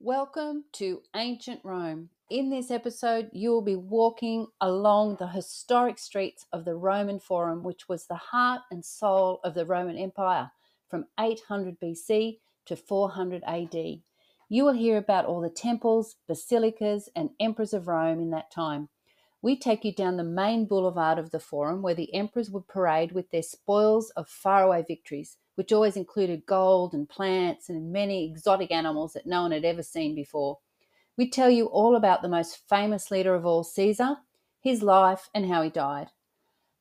Welcome to ancient Rome. In this episode, you will be walking along the historic streets of the Roman Forum, which was the heart and soul of the Roman Empire from 800 BC to 400 AD. You will hear about all the temples, basilicas, and emperors of Rome in that time. We take you down the main boulevard of the Forum where the emperors would parade with their spoils of faraway victories which always included gold and plants and many exotic animals that no one had ever seen before. We tell you all about the most famous leader of all, Caesar, his life, and how he died.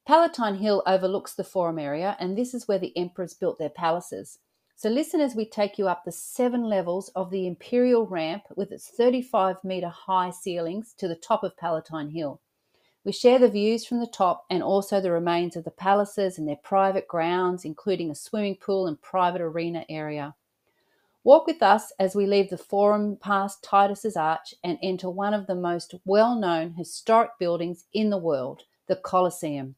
Palatine Hill overlooks the Forum area, and this is where the emperors built their palaces. So, listen as we take you up the seven levels of the imperial ramp with its 35 metre high ceilings to the top of Palatine Hill. We share the views from the top and also the remains of the palaces and their private grounds, including a swimming pool and private arena area. Walk with us as we leave the Forum past Titus's Arch and enter one of the most well known historic buildings in the world, the Colosseum.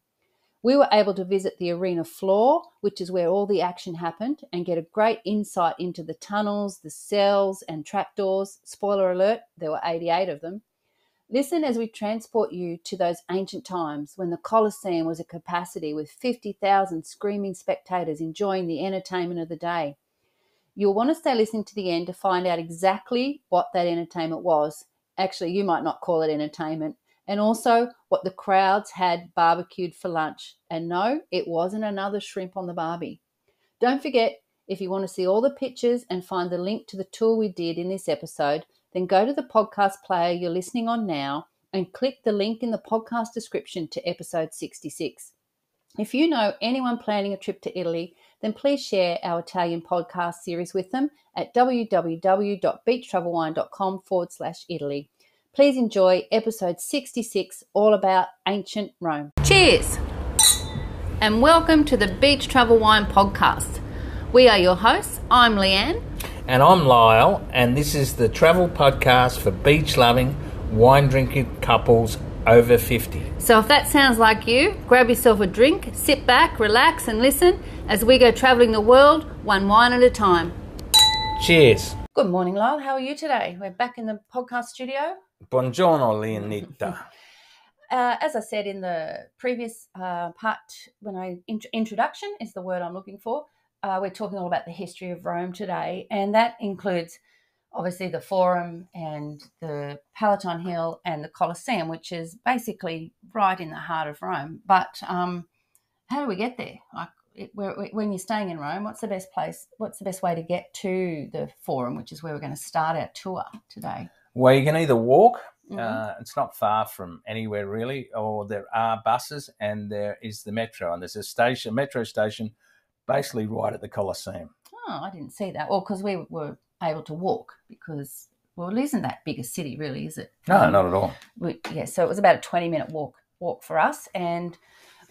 We were able to visit the arena floor, which is where all the action happened, and get a great insight into the tunnels, the cells, and trapdoors. Spoiler alert, there were 88 of them Listen as we transport you to those ancient times when the Colosseum was a capacity with 50,000 screaming spectators enjoying the entertainment of the day. You'll want to stay listening to the end to find out exactly what that entertainment was. Actually, you might not call it entertainment. And also what the crowds had barbecued for lunch. And no, it wasn't another shrimp on the barbie. Don't forget, if you want to see all the pictures and find the link to the tour we did in this episode, then go to the podcast player you're listening on now and click the link in the podcast description to episode 66. If you know anyone planning a trip to Italy, then please share our Italian podcast series with them at www.beachtravelwine.com forward slash Italy. Please enjoy episode 66, all about ancient Rome. Cheers! And welcome to the Beach Travel Wine podcast. We are your hosts. I'm Leanne. And I'm Lyle, and this is the travel podcast for beach loving, wine drinking couples over 50. So if that sounds like you, grab yourself a drink, sit back, relax, and listen as we go traveling the world one wine at a time. Cheers. Good morning, Lyle. How are you today? We're back in the podcast studio. Buongiorno, Leonita. Uh, as I said in the previous uh, part, when I int- introduction is the word I'm looking for uh, we're talking all about the history of Rome today, and that includes obviously the Forum and the Palatine Hill and the Colosseum, which is basically right in the heart of Rome. But um, how do we get there? Like, it, when you're staying in Rome, what's the best place? What's the best way to get to the Forum, which is where we're going to start our tour today? Well, you can either walk. Mm-hmm. Uh, it's not far from anywhere really, or there are buses, and there is the metro, and there's a station, metro station basically right at the Colosseum. Oh, I didn't see that. Well, because we were able to walk because well, it isn't that big a city, really, is it? No, um, not at all. We, yeah, so it was about a twenty-minute walk walk for us, and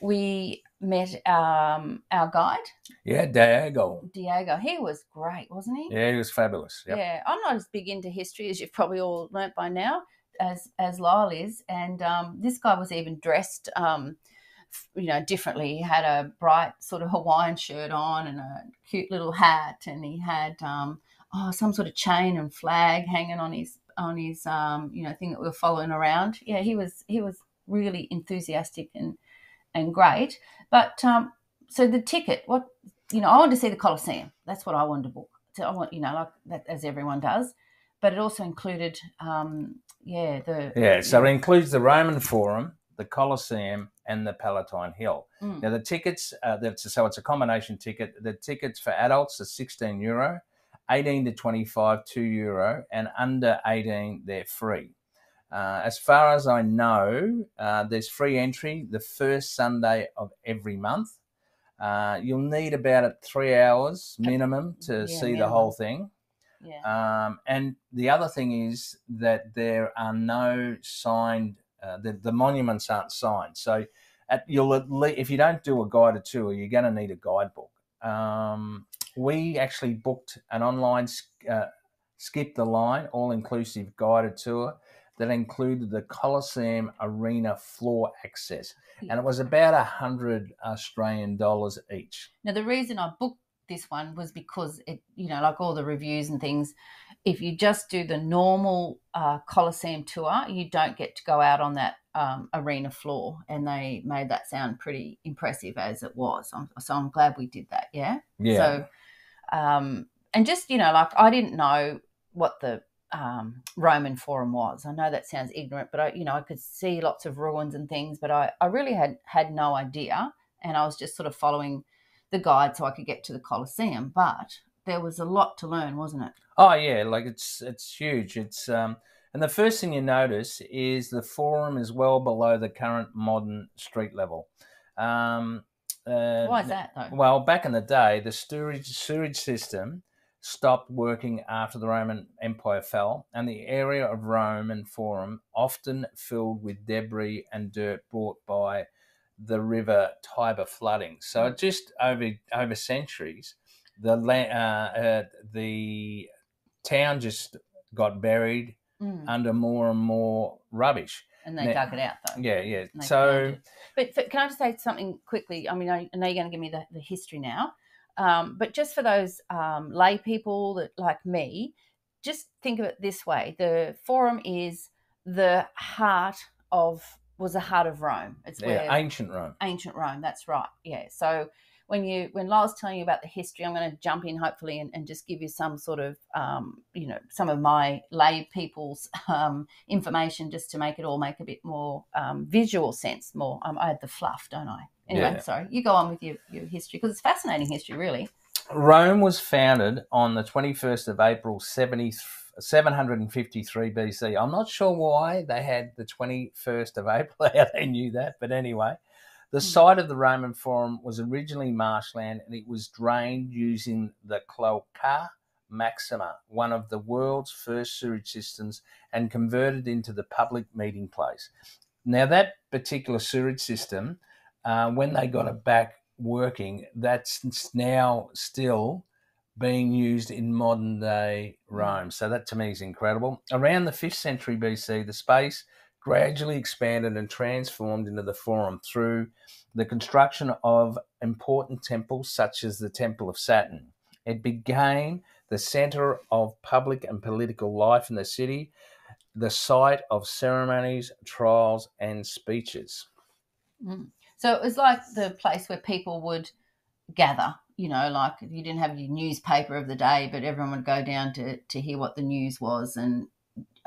we met um, our guide. Yeah, Diego. Diego, he was great, wasn't he? Yeah, he was fabulous. Yep. Yeah, I'm not as big into history as you've probably all learnt by now, as as Lyle is, and um, this guy was even dressed. Um, you know, differently. He had a bright sort of Hawaiian shirt on and a cute little hat, and he had um, oh some sort of chain and flag hanging on his on his um, you know thing that we were following around. Yeah, he was he was really enthusiastic and and great. But um, so the ticket, what you know, I wanted to see the Colosseum. That's what I wanted to book. So I want you know like that as everyone does. But it also included, um, yeah, the yeah. So it includes the Roman Forum, the Colosseum, and the Palatine Hill. Mm. Now the tickets, uh, so it's a combination ticket. The tickets for adults are 16 euro, 18 to 25 2 euro, and under 18 they're free. Uh, as far as I know, uh, there's free entry the first Sunday of every month. Uh, you'll need about three hours minimum to yeah, see minimum. the whole thing. Yeah. Um, and the other thing is that there are no signed uh, the, the monuments aren't signed. So at, you'll at least, if you don't do a guided tour, you're going to need a guidebook. Um, we actually booked an online uh, skip the line all inclusive guided tour that included the Colosseum arena floor access, yeah. and it was about a hundred Australian dollars each. Now the reason I booked this one was because it, you know, like all the reviews and things, if you just do the normal uh, Colosseum tour, you don't get to go out on that um, arena floor. And they made that sound pretty impressive as it was. I'm, so I'm glad we did that. Yeah. Yeah. So, um, and just, you know, like I didn't know what the um, Roman Forum was. I know that sounds ignorant, but I, you know, I could see lots of ruins and things, but I, I really had had no idea, and I was just sort of following the guide so I could get to the Colosseum. But there was a lot to learn, wasn't it? Oh yeah, like it's it's huge. It's um, and the first thing you notice is the forum is well below the current modern street level. Um, uh, Why is that though? Well, back in the day, the sewage sewage system stopped working after the Roman Empire fell, and the area of Rome and Forum often filled with debris and dirt brought by the river Tiber flooding. So just over over centuries, the uh, uh, the town just got buried Mm. under more and more rubbish. And they now- dug it out though. Yeah, yeah. So but, can I just say something quickly? I mean, I, know you're going to give me the, the history now, um, but just for those um, lay people that like me, just think of it this way: the Forum is the heart of was the heart of Rome. It's where yeah, ancient Rome. ancient Rome. That's right. Yeah. So when you when Lyle's telling you about the history, I'm going to jump in hopefully and, and just give you some sort of um, you know some of my lay people's um, information just to make it all make a bit more um, visual sense. More, um, I had the fluff, don't I? Anyway, Yeah. sorry. You go on with your, your history because it's fascinating history, really. Rome was founded on the 21st of April 70, 753 BC. I'm not sure why they had the 21st of April, how they knew that, but anyway. The Hmm. site of the Roman Forum was originally marshland and it was drained using the Cloaca Maxima, one of the world's first sewage systems, and converted into the public meeting place. Now, that particular sewage system, uh, when they got it back working, that's now still being used in modern day Rome. So that to me is incredible. Around the 5th century BC, the space gradually expanded and transformed into the Forum through the construction of important temples such as the Temple of Saturn. It became the center of public and political life in the city, the site of ceremonies, trials, and speeches. Mm. So it was like the place where people would gather. You know, like you didn't have your newspaper of the day, but everyone would go down to to hear what the news was, and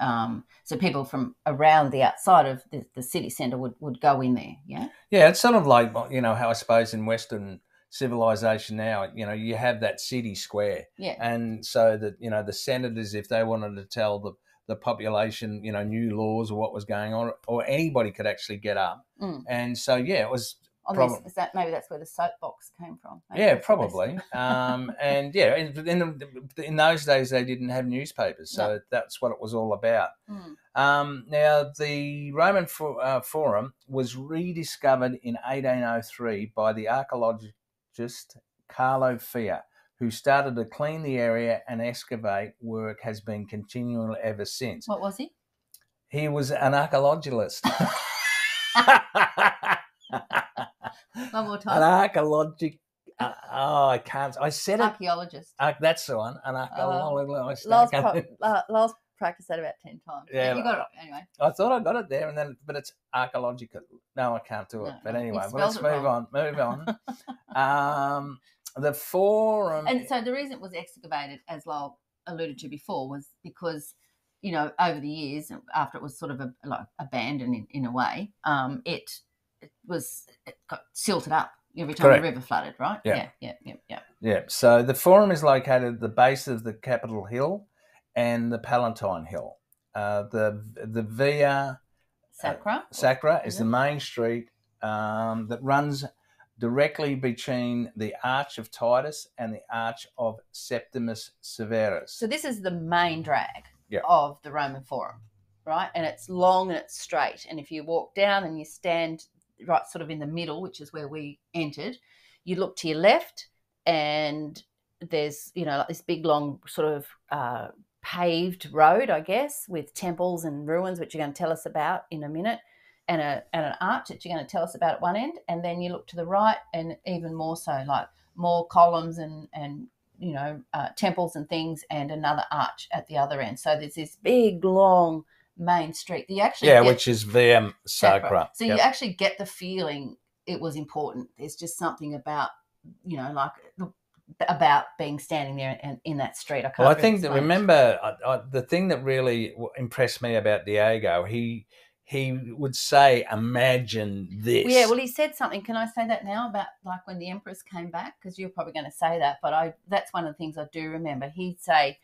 um, so people from around the outside of the, the city centre would would go in there. Yeah. Yeah, it's sort of like you know how I suppose in Western civilization now, you know, you have that city square, Yeah. and so that you know the senators, if they wanted to tell the the population, you know, new laws or what was going on, or anybody could actually get up, Mm. and so yeah, it was On Prob- this, is that maybe that's where the soapbox came from? Maybe yeah, that's where this- probably. um, and yeah, in, in, in those days they didn't have newspapers, so that's what it was all about. Mm. Um, now, the Roman fo- uh, Forum was rediscovered in 1803 by the archaeologist Carlo Fea, who started to clean the area and excavate work has been continual ever since. What was he? He was an archaeologist. One more an time. archaeologic. Uh, oh, I can't. I said it. Archaeologist. Uh, that's the one. An archaeologist. Last, pro- uh, last practice that about ten times. But Yeah, you got it anyway. I thought I got it there, and then, but it's archaeological. No, I can't do it. No, but anyway, well, let's move on. Move on. um, the forum. And so the reason it was excavated, as Lyle alluded to before, was because you know over the years, after it was sort of a, like abandoned in, in a way, um, it, it was it got silted up every time Correct. the river flooded, right? Yeah. yeah, yeah, yeah. yeah. yeah. So the forum is located at the base of the Capitol Hill and the Palatine Hill. Uh, the the Via Sacra. Sacra is Is the main street um, that runs directly between the Arch of Titus and the Arch of Septimus Severus. So this is the main drag Yeah. of the Roman Forum, right? And it's long and it's straight. And if you walk down and you stand right sort of in the middle, which is where we entered, you look to your left and there's, you know, like this big long sort of uh, paved road, I guess, with temples and ruins, which you're going to tell us about in a minute. And, a, and an arch that you're going to tell us about at one end, and then you look to the right, and even more so, like more columns and, and you know, uh, temples and things, and another arch at the other end. So there's this big, long main street. You actually Yeah, which is Via Sacra. So Yep. you actually get the feeling it was important. There's just something about, you know, like about being standing there in, in that street. I can't. Well, I think that remember I, I, the thing that really impressed me about Diego. He he would say, "Imagine this." Yeah, well, he said something. Can I say that now about like when the Empress came back? Because you're probably going to say that, but I that's one of the things I do remember. He'd say,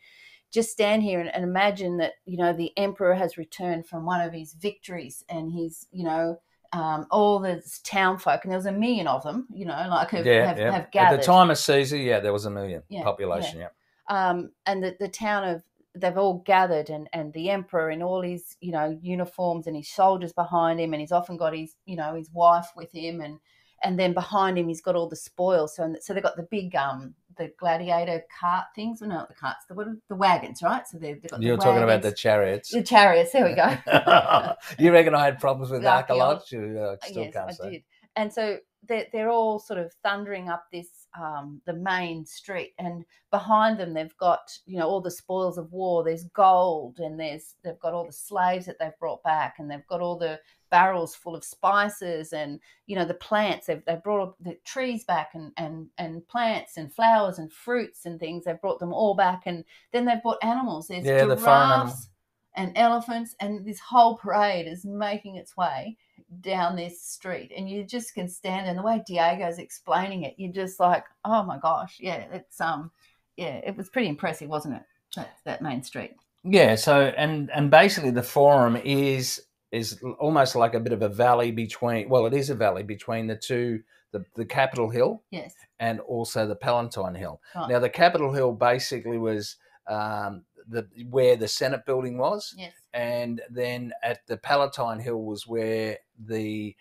"Just stand here and, and imagine that you know the Emperor has returned from one of his victories, and he's you know." Um, all the town folk, and there was a million of them, you know, like have, yeah, have, yeah. have At the time of Caesar, yeah, there was a million Yeah, population. Yeah. um, and the, the town of they've all gathered and, and the emperor in all his you know uniforms and his soldiers behind him and he's often got his you know his wife with him and and then behind him he's got all the spoils so so they've got the big um the gladiator cart things well not the carts the what the wagons right so they've, they've got You're the talking about the wagons, chariots. the chariots there we go you reckon I had problems with archaeology? You uh, still yes, can't I say. did. And so they're, they're all sort of thundering up this um, the main street, and behind them they've got you know all the spoils of war. There's gold, and there's they've got all the slaves that they've brought back, and they've got all the barrels full of spices, and you know the plants. They've they brought the trees back, and and and plants and flowers and fruits and things. They've brought them all back, and then they've brought animals. There's Yeah, the giraffes and elephants, and this whole parade is making its way down this street and you just can stand and the way Diego's explaining it you're just like oh my gosh yeah it's um yeah it was pretty impressive wasn't it that, that main street Yeah. So and and basically the forum is is almost like a bit of a valley between. Well, it is a valley between the two, the the Capitol Hill yes and also the Palatine Hill. right. Now, the Capitol Hill basically was um, the where the Senate building was, yes and then at the Palatine Hill was where the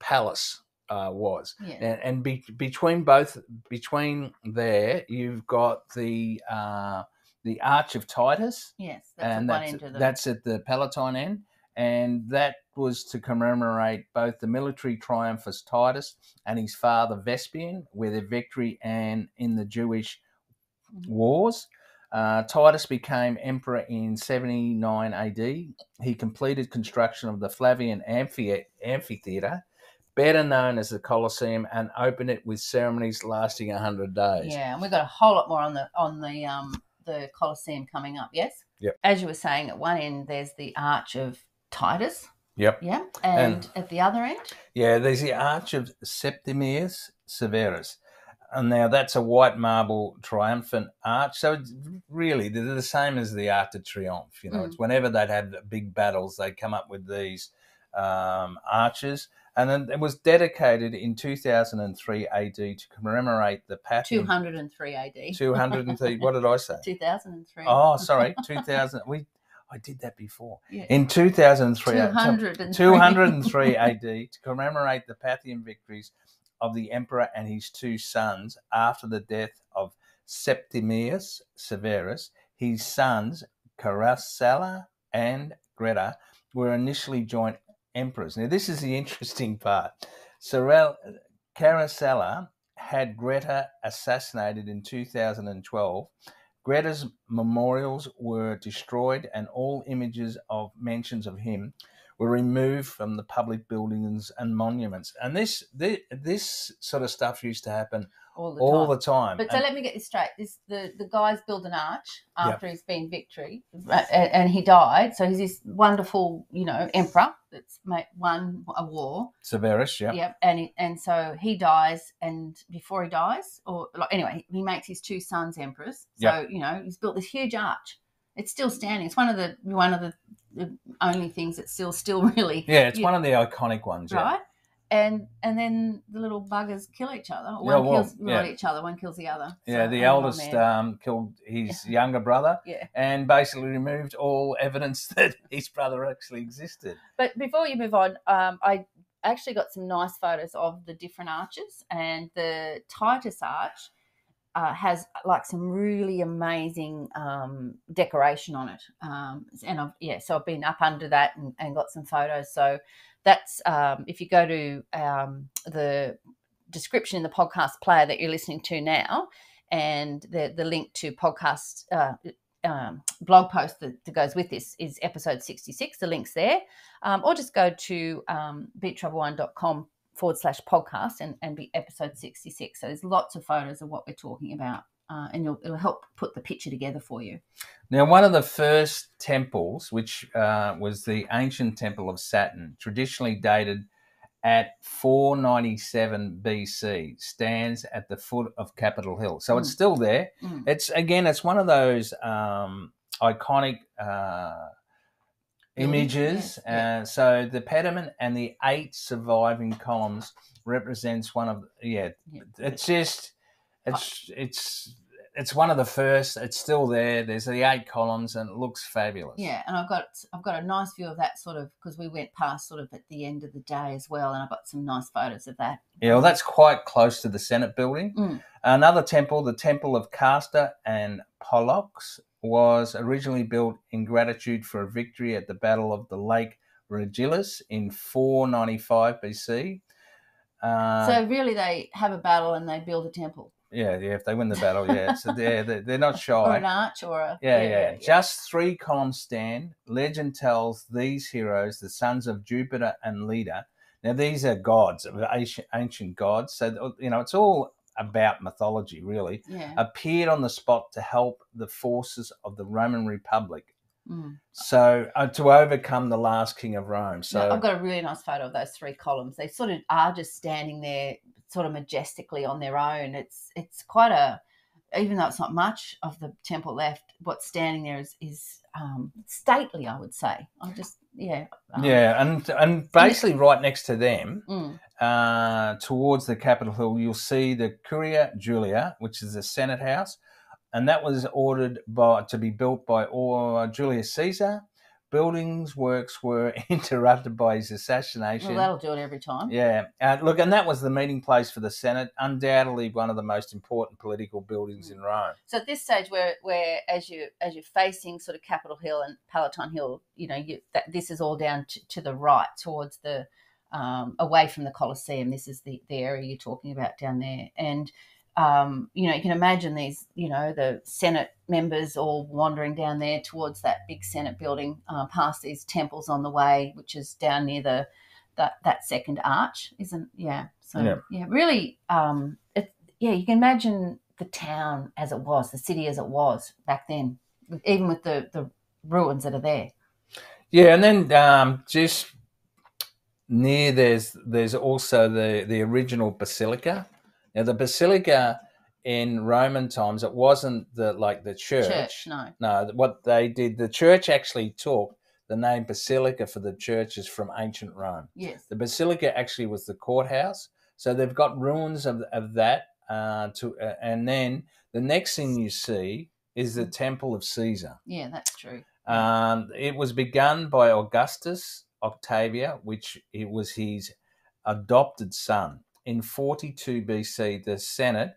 palace uh, was. yeah And, and be, between both, between there, you've got the uh, the Arch of Titus, yes that's and at one that's, end of the that's at the Palatine end, and that was to commemorate both the military triumph of Titus and his father Vespasian, with their victory and in the Jewish Mhm. wars. Uh, Titus became emperor in 79 AD. He completed construction of the Flavian Amphi- Amphitheatre, better known as the Colosseum, and opened it with ceremonies lasting 100 days. yeah and we've got a whole lot more on the on the um the Colosseum coming up yes Yep. as you were saying at one end there's the Arch of Titus Yep. yeah and, And- at the other end Yeah, there's the Arch of Septimius Severus. And now that's a white marble triumphant arch. So it's really, they're the same as the Arc de Triomphe. You know, Mm. it's whenever they'd have big battles, they'd come up with these um, arches. And then it was dedicated in 2003 AD to commemorate the Parthian. 203 AD 203. what did I say? 2003 Oh, sorry, 2000. We, I did that before. yeah. In 2003. uh, 203 203 AD to commemorate the Parthian victories of the emperor and his two sons after the death of Septimius Severus. His sons, Caracalla and Geta, were initially joint emperors. Now, this is the interesting part. Sorel, Caracalla had Geta assassinated in 2012. Geta's memorials were destroyed, and all images of mentions of him were removed from the public buildings and monuments. And this this, this sort of stuff used to happen all the all time. the time. But so let me get this straight. This the the guys build an arch after he's been victory, and, and he died. So he's this wonderful, you know, emperor that's made, won a war. Severus, yeah. Yep. And he, and so he dies, and before he dies, or like, anyway, he makes his two sons emperors. So Yep. you know, he's built this huge arch. It's still standing. It's one of the one of the, the only things that's still still really Yeah, it's you- one of the iconic ones. Yeah. right? And and then the little buggers kill each other. One Yeah, well, kills yeah. each other. One kills the other. Yeah, So, the eldest um, killed his younger brother yeah. and basically removed all evidence that his brother actually existed. But before you move on, um, I actually got some nice photos of the different arches, and the Titus Arch uh, has like some really amazing um, decoration on it. Um, and I've yeah, so I've been up under that and, and got some photos. So that's um, if you go to um, the description in the podcast player that you're listening to now. and the the link to podcast. Uh, um, blog post that, that, goes with this is episode 66 the link's there um, or just go to um, beachtravelwine.com forward slash podcast and, and be episode 66 so there's lots of photos of what we're talking about uh, and it'll help put the picture together for you. Now, one of the first temples, which uh, was the ancient temple of Saturn, traditionally dated at 497 BC, stands at the foot of Capitol Hill. So mm. it's still there. Mm. It's again, it's one of those um, iconic uh, images. Yeah. Uh, so the pediment and the eight surviving columns represents one of yeah. yeah. It's just it's it's it's one of the first. It's still there. There's the eight columns, and it looks fabulous. Yeah, and I've got I've got a nice view of that sort of because we went past sort of at the end of the day as well, and I've got some nice photos of that. Yeah, well, that's quite close to the Senate building. Mm. Another temple, the Temple of Castor and Pollux, was originally built in gratitude for a victory at the Battle of the Lake Regillus in 495 BC. Uh, so really, they have a battle and they build a temple. Yeah, yeah. If they win the battle, yeah. So they're they're, they're not shy. or an arch, or a yeah, yeah, yeah, Just three columns stand. Legend tells these heroes, the sons of Jupiter and Leda. Now these are gods, ancient, ancient gods. So you know, it's all about mythology, really. Yeah. Appeared on the spot to help the forces of the Roman Republic Mm. So uh, to overcome the last king of Rome. So I've got a really nice photo of those three columns. They sort of are just standing there, sort of majestically on their own. It's it's quite a, even though it's not much of the temple left, what's standing there is is um, stately. I would say. I just yeah. Um, yeah, and and basically right next to them, mm. uh, towards the Capitol Hill, you'll see the Curia Julia, which is the Senate House and that was ordered by to be built by uh, Julius Caesar. Buildings works were interrupted by his assassination. Well, that'll do it every time. Yeah, uh, look, and that was the meeting place for the Senate. Undoubtedly, one of the most important political buildings in Rome. So at this stage, where where as you as you're facing sort of Capitol Hill and Palatine Hill, you know, you, that this is all down to, to the right towards the um, away from the Colosseum. This is the the area you're talking about down there, and um, you know, you can imagine these, you know, the Senate members all wandering down there towards that big Senate building, uh, past these temples on the way, which is down near the that that second arch, isn't? Yeah. So yeah, yeah really, um, it, yeah, you can imagine the town as it was, the city as it was back then, even with the the ruins that are there. Yeah, and then um, just near there's there's also the the original basilica now, the basilica in Roman times, it wasn't the like the church. Church, no. No, what they did, the church actually took the name basilica for the churches from ancient Rome. Yes. The basilica actually was the courthouse. So they've got ruins of, of that. Uh, to uh, and then the next thing you see is the Temple of Caesar. Yeah, that's true. Um, it was begun by Augustus Octavia, which it was his adopted son in 42 BC, the Senate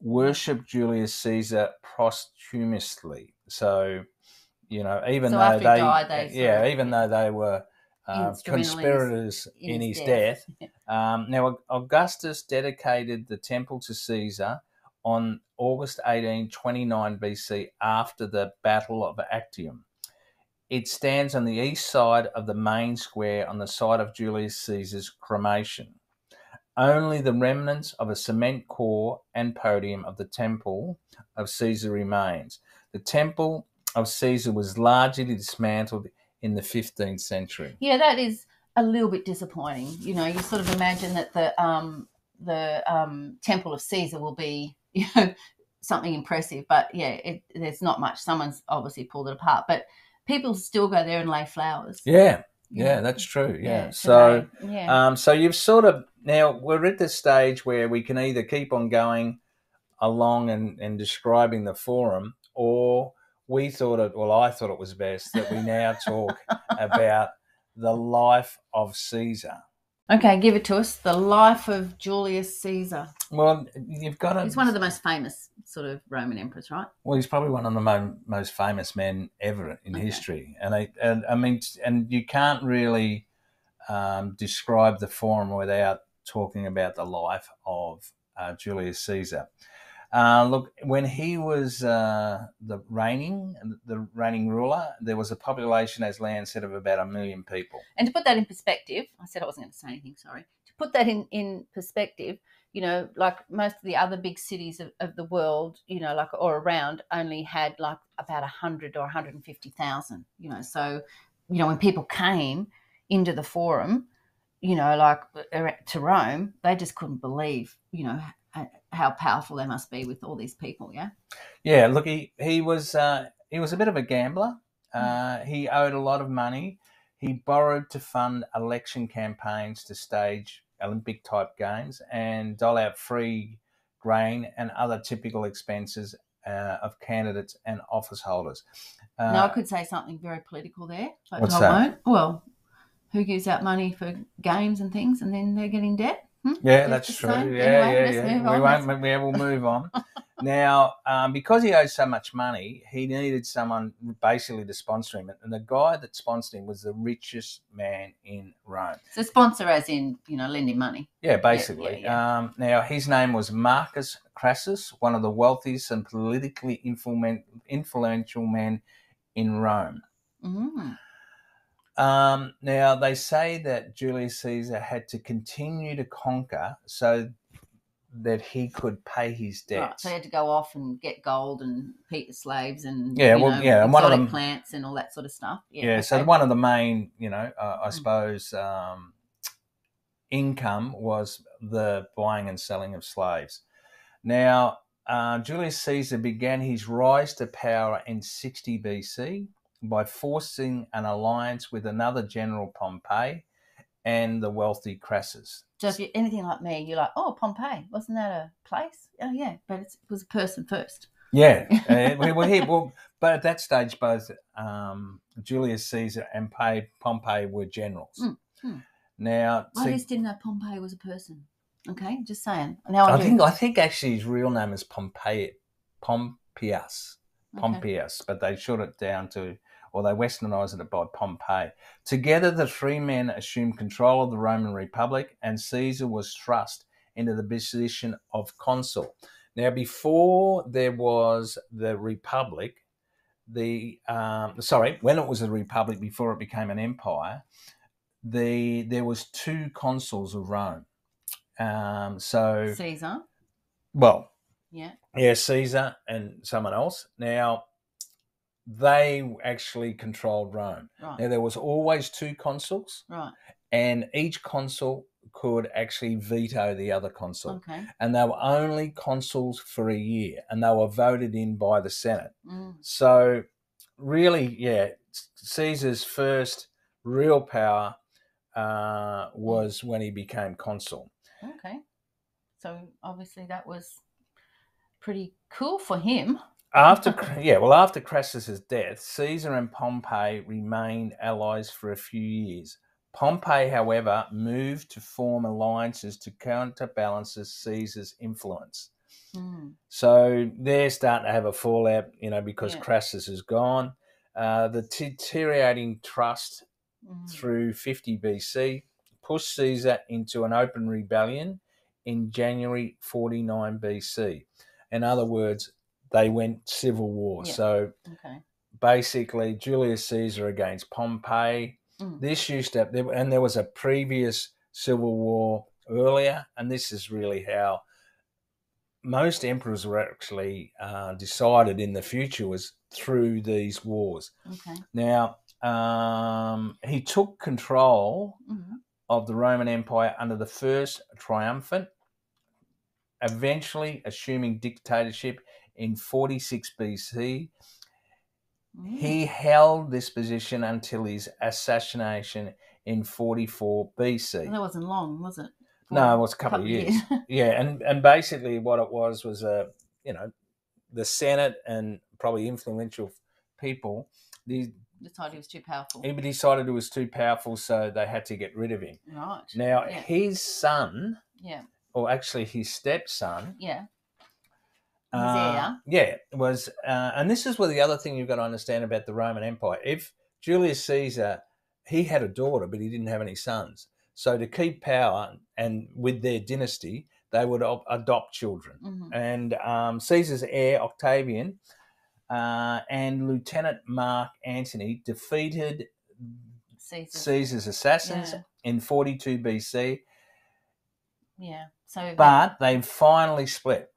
worshipped Julius Caesar posthumously. So, you know, even so though they, died, they yeah, even though they were uh, conspirators in, his, in his death. death. um, now, Augustus dedicated the temple to Caesar on August 18, 29 BC, after the Battle of Actium. It stands on the east side of the main square on the site of Julius Caesar's cremation. Only the remnants of a cement core and podium of the temple of Caesar remains. The temple of Caesar was largely dismantled in the 15th century. Yeah, that is a little bit disappointing. You know, you sort of imagine that the um, the um, temple of Caesar will be, you know, something impressive, but yeah, it, there's not much. Someone's obviously pulled it apart, but people still go there and lay flowers. Yeah, yeah, that's true. Yeah. yeah so, yeah. Um, so you've sort of now we're at the stage where we can either keep on going along and, and describing the forum, or we thought it. Well, I thought it was best that we now talk about the life of Caesar. Okay, give it to us. The life of Julius Caesar. Well, you've got to. He's one of the most famous sort of Roman emperors, right? Well, he's probably one of the mo- most famous men ever in okay. history, and I, and I mean, and you can't really um, describe the forum without talking about the life of uh, Julius Caesar. Uh, look, when he was uh, the reigning the reigning ruler, there was a population, as Leanne said, of about a million people. And to put that in perspective, I said I wasn't going to say anything. Sorry. To put that in in perspective, you know, like most of the other big cities of, of the world, you know, like or around, only had like about a hundred or one hundred and fifty thousand. You know, so you know when people came into the forum, you know, like uh, to Rome, they just couldn't believe, you know, how powerful they must be with all these people. Yeah. Yeah. Look, he he was uh, he was a bit of a gambler. Hmm. Uh, he owed a lot of money. He borrowed to fund election campaigns to stage Olympic type games and dole out free grain and other typical expenses uh, of candidates and office holders. Uh, now I could say something very political there, but I won't. Well, who gives out money for games and things, and then they're getting debt? Hmm? Yeah, that's true. Yeah, Anyway, yeah, yeah. We on. won't. Yeah, we'll move on. now, um, because he owed so much money, he needed someone basically to sponsor him, and the guy that sponsored him was the richest man in Rome. So sponsor, as in you know, lending money. Yeah, basically. yeah, Um, now, his name was Marcus Crassus, one of the wealthiest and politically influential men in Rome. Mm. Um, now, they say that Julius Caesar had to continue to conquer so that he could pay his Right. So he had to go off and get gold and Peter slaves and Yeah, well, know, yeah, and one of them- plants and all that sort of stuff. Yeah. Yeah, so one of the main, you know, uh, I Mm. suppose, um, income was the buying and selling of slaves. Now, uh, Julius Caesar began his rise to power in 60 BC by forcing an alliance with another general Pompey and the wealthy Crassus. So if you're anything like me, you're like, oh, Pompeii, wasn't that a place? Oh yeah, but it's, it was a person first. Yeah, uh, we were here. Well, but at that stage, both um, Julius Caesar and Pay- Pompey were generals. Mm, mm. Now, I see- just didn't know Pompey was a person. Okay, just saying. Now I, I think I think actually his real name is Pompey, Pompeius, Okay. Pompeius, but they short it down to, or they westernized it by Pompey. Together, the three men assumed control of the Roman Republic, and Caesar was thrust into the position of consul. Now, before there was the Republic, the um, sorry, when it was a republic before it became an empire, the there was two consuls of Rome. Um, so Caesar. well, Yeah. yeah, Caesar and someone else. Now, they actually controlled Rome. Right. Now, there was always two consuls, Right. and each consul could actually veto the other consul. Okay. And they were only consuls for a year, and they were voted in by the Senate. Mm. So, really, yeah, Caesar's first real power uh, was when he became consul. Okay. So obviously that was pretty cool for him. After yeah, well, after Crassus's death, Caesar and Pompey remained allies for a few years. Pompey, however, moved to form alliances to counterbalance Caesar's influence. Mm. So they're starting to have a fallout, you know, because Yeah. Crassus is gone. Uh, the deteriorating trust Mm. through 50 BC pushed Caesar into an open rebellion in January 49 BC. In other words, they went civil war. Yeah. So Okay. basically, Julius Caesar against Pompey. Mm. This used to, and there was a previous civil war earlier, and this is really how most emperors were actually uh, decided in the future was through these wars. Okay. Now, um, he took control Mhm. of the Roman Empire under the first triumvirate, eventually assuming dictatorship in 46 BC. Mm. He held this position until his assassination in 44 BC. That wasn't long, was it? No, it was a couple, of years. yeah, and and basically what it was was a you know the Senate and probably influential people. Decided he was too powerful. he decided he was too powerful, so they had to get rid of him. Right. Now Yeah. his son, Yeah. or actually his stepson, Yeah. Uh, yeah, it was, uh, and this is where the other thing you've got to understand about the Roman Empire. If Julius Caesar, he had a daughter, but he didn't have any sons. So to keep power and with their dynasty, they would op- adopt children. Mhm. And um, Caesar's heir, Octavian, uh, and Lieutenant Mark Antony defeated Caesar. Caesar's assassins Yeah. in 42 BC, Yeah. So. but they finally split.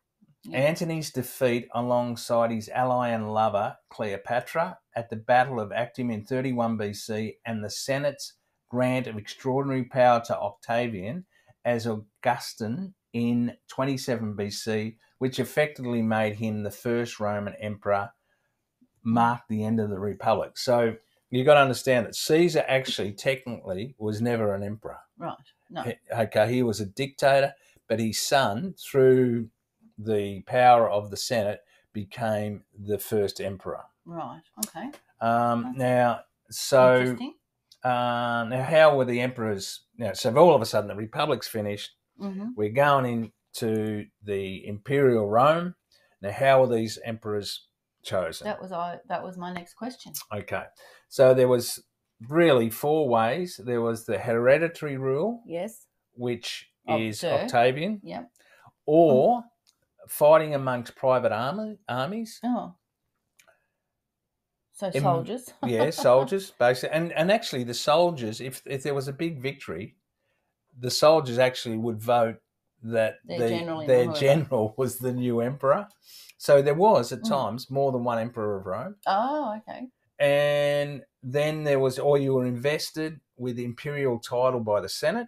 Yeah. Antony's defeat alongside his ally and lover Cleopatra at the Battle of Actium in 31 BC and the Senate's grant of extraordinary power to Octavian as Augustan in 27 BC, which effectively made him the first Roman emperor, marked the end of the Republic. So you've got to understand that Caesar actually technically was never an emperor. right. No. Okay, he was a dictator, but his son, through the power of the Senate, became the first emperor. Right. Okay. Um, Okay. now, so Interesting. uh, now how were the emperors? You know, so all of a sudden the republic's finished. hmm We're going into the imperial Rome. Now, how were these emperors chosen? That was I. That was my next question. Okay, so there was really four ways. There was the hereditary rule, Yes. which Of is. Octavian. Yep. or fighting amongst private army, armies. Oh. So soldiers. Yeah, soldiers, basically. And, and actually, the soldiers, if, if there was a big victory, the soldiers actually would vote that Their the, general their general was the new emperor. So there was at Mm. times more than one emperor of Rome. Oh, okay. And then there was, or you were invested with imperial title by the Senate,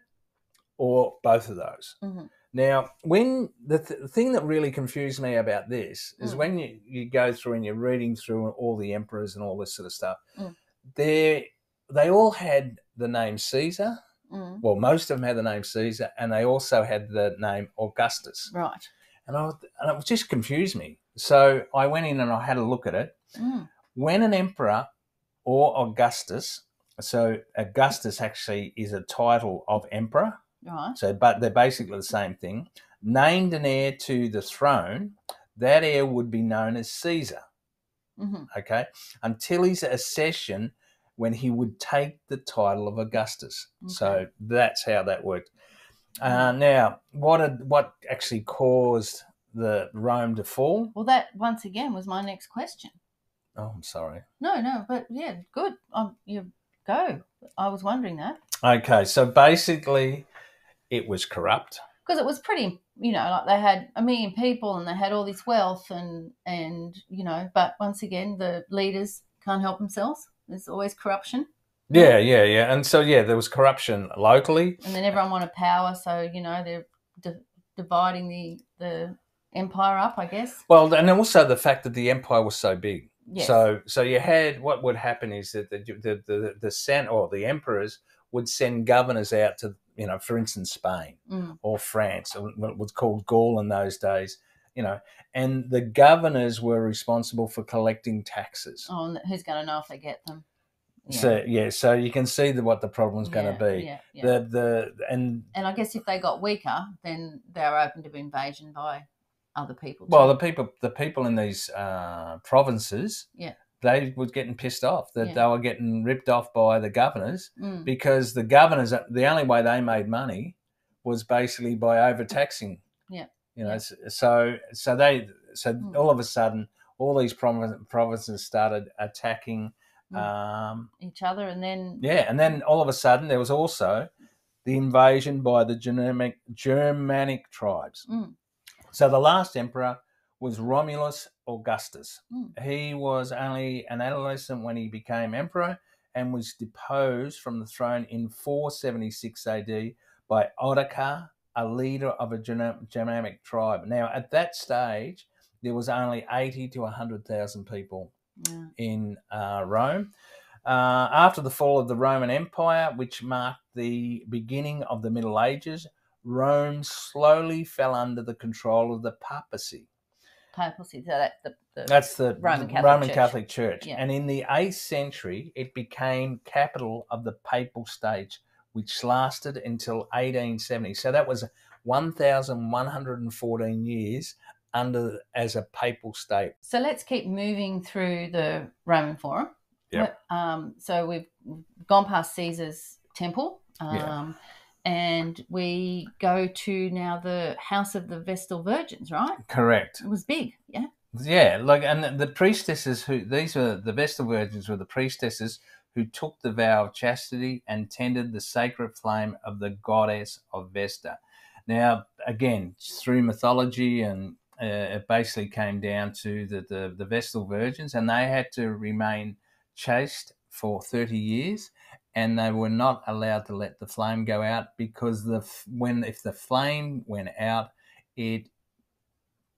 or both of those. Mhm. Now, when the, th- thing that really confused me about this is Mm. when you, you go through and you're reading through all the emperors and all this sort of stuff, Mm. they they all had the name Caesar. Mm. Well, most of them had the name Caesar, and they also had the name Augustus. Right. And, I, and it just confused me. So I went in and I had a look at it. Mm. When an emperor or Augustus, so Augustus actually is a title of emperor, Right. so, but they're basically the same thing. Named an heir to the throne, that heir would be known as Caesar. hmm Okay, until his accession, when he would take the title of Augustus. So that's how that worked. Uh, now, what had, what actually caused the Rome to fall? Well, that once again was my next question. Oh, I'm sorry. No, no, but yeah, good. Um, you go. I was wondering that Okay, so basically, it was corrupt. because it was pretty. You know, like they had a million people and they had all this wealth and and you know, but once again, the leaders can't help themselves. There's always corruption, Yeah, yeah, yeah. And so, yeah, there was corruption locally. and then everyone wanted power, so you know they're di- dividing the the empire up. I guess. Well, and also the fact that the empire was so big. Yes. So, so you had what would happen is that the the the, the Sen or the emperors would send governors out to, you know, for instance, Spain Mm. or France, or what was called Gaul in those days, you know, and the governors were responsible for collecting taxes. Oh, and who's going to know if they get them? Yeah. So yeah, so you can see that what the problem's going Yeah, to be. Yeah, yeah. The the and and I guess if they got weaker, then they're open to invasion by other people. well, the people the people in these uh, provinces, Yeah. They were getting pissed off that Yeah. they were getting ripped off by the governors Mm, because the governors the only way they made money was basically by overtaxing. Yeah. You know, Yeah. so so they so Mm. all of a sudden all these provinces started attacking. Mm. Um, each other, and then yeah, and then all of a sudden there was also the invasion by the Germanic Germanic tribes. Mm. So the last emperor was Romulus Augustus. Mm. He was only an adolescent when he became emperor and was deposed from the throne in 476 AD by Odoacer, a leader of a Germanic tribe. Now, at that stage, there was only 80 to 100,000 people yeah, in uh, Rome. Uh, after the fall of the Roman Empire, which marked the beginning of the Middle Ages, Rome slowly fell under the control of the papacy. So that the, the That's the Roman Catholic Roman Church. Catholic Church. Yeah. And in the 8th century, it became capital of the Papal States, which lasted until 1870. So that was 1,114 years under as a papal state. So let's keep moving through the Roman Forum. What- Um, so we've gone past Caesar's temple, um, Yeah. And we go to now the House of the Vestal Virgins, right? Correct. It was big, yeah. Yeah, like and the, priestesses who these were the Vestal Virgins were the priestesses who took the vow of chastity and tended the sacred flame of the goddess of Vesta. Now, again, through mythology and uh, it basically came down to the, the, the Vestal Virgins, and they had to remain chaste for 30 years and they were not allowed to let the flame go out because the when if the flame went out it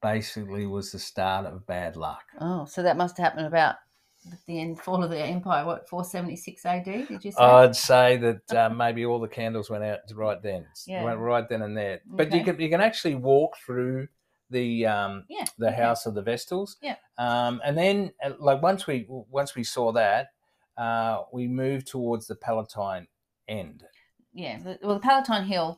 basically was the start of bad luck Oh, so that must have happened about the end fall of the empire. What 476 AD? Did you say? I'd say that uh, maybe all the candles went out right then, Yeah. went right then and there. But you can you can actually walk through the um, yeah. the okay. house of the Vestals. Yeah. Um, and then uh, like once we once we saw that, uh, we move towards the Palatine end. yeah, the, well, the Palatine Hill,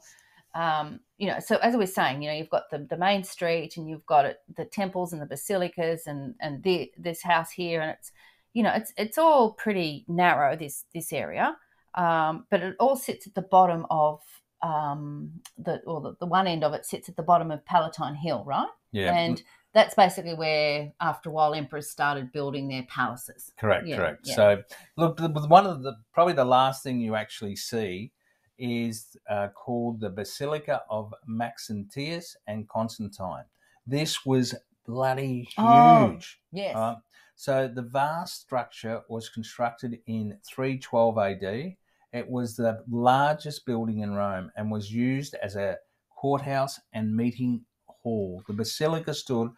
um, you know, so as was saying, you know, you've got the, the main street and you've got it, the temples and the basilicas and and the, this house here, and it's, you know, it's it's all pretty narrow this this area, um, but it all sits at the bottom of um, the or the, the one end of it sits at the bottom of Palatine Hill, right? Yeah. And that's basically where, after a while, emperors started building their palaces. Correct, Yeah, correct. yeah. So, look, one of the probably the last thing you actually see is uh, called the Basilica of Maxentius and Constantine. This was bloody huge. Oh, Yes. right? So, the vast structure was constructed in 312 AD. It was the largest building in Rome and was used as a courthouse and meeting hall. The basilica stood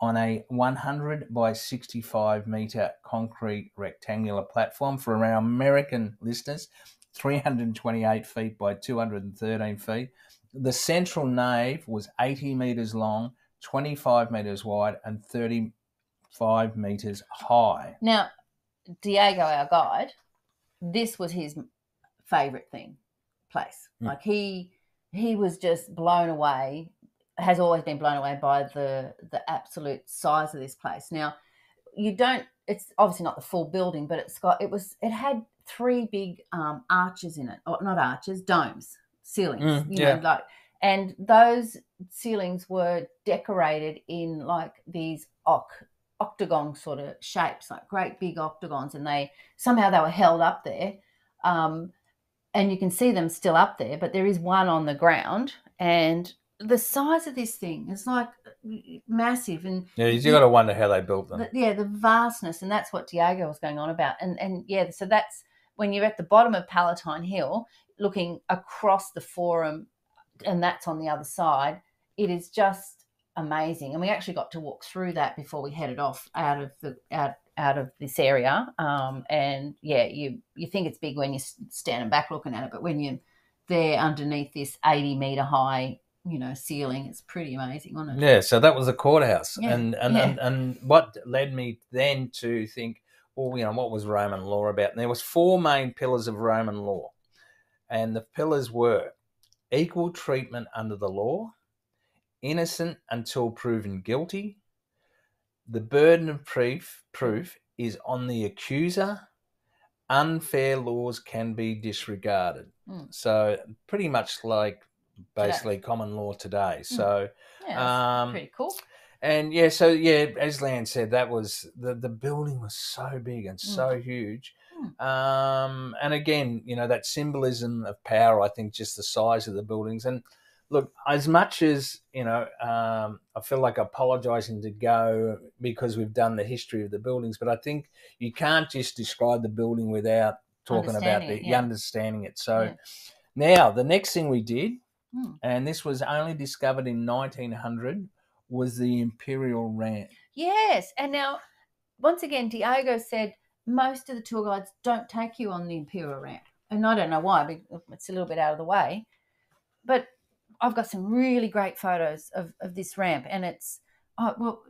on a 100 by 65 meter concrete rectangular platform for our American listeners, 328 feet by 213 feet. The central nave was 80 meters long, 25 meters wide, and 35 meters high. Now, Diego, our guide, this was his favorite thing, place. Mm. Like he he was just blown away, has always been blown away by the the absolute size of this place. Now, you don't. It's obviously not the full building, but it's got. It was. It had three big um, arches in it, or not arches, domes, ceilings. Mm, you yeah. know, like and those ceilings were decorated in like these oc octagon sort of shapes, like great big octagons, and they somehow they were held up there. Um, and you can see them still up there, but there is one on the ground, and the size of this thing is like massive, and Yeah, you got to wonder how they built them. the, yeah, the vastness, and that's what Diego was going on about, and and yeah, so that's when you're at the bottom of Palatine Hill, looking across the Forum, and that's on the other side. It is just amazing, and we actually got to walk through that before we headed off out of the out out of this area. Um, and yeah, you you think it's big when you're standing back looking at it, but when you're there underneath this 80 meter high, you know, ceiling, it's pretty amazing, isn't it? Yeah, so that was a courthouse, Yeah, and and, yeah. and and what led me then to think, well, you know, what was Roman law about? And there was four main pillars of Roman law, and the pillars were equal treatment under the law, innocent until proven guilty, the burden of proof proof is on the accuser, unfair laws can be disregarded. Mm. So pretty much like basically common law today. So. Yeah, that's Um, pretty cool. and yeah, so yeah, as Leanne said, that was the the building was so big and so huge. Um, and again, you know that symbolism of power. I think just the size of the buildings. And look, as much as you know, um, I feel like apologising to go because we've done the history of the buildings, but I think you can't just describe the building without talking about the yeah. understanding it. So Yeah. now the next thing we did Hmm. and this was only discovered in 1900 was the imperial ramp Yes, and now once again, Diego said most of the tour guides don't take you on the Imperial ramp, and I don't know why. but It's a little bit out of the way, but I've got some really great photos of, of this ramp, and it's oh well.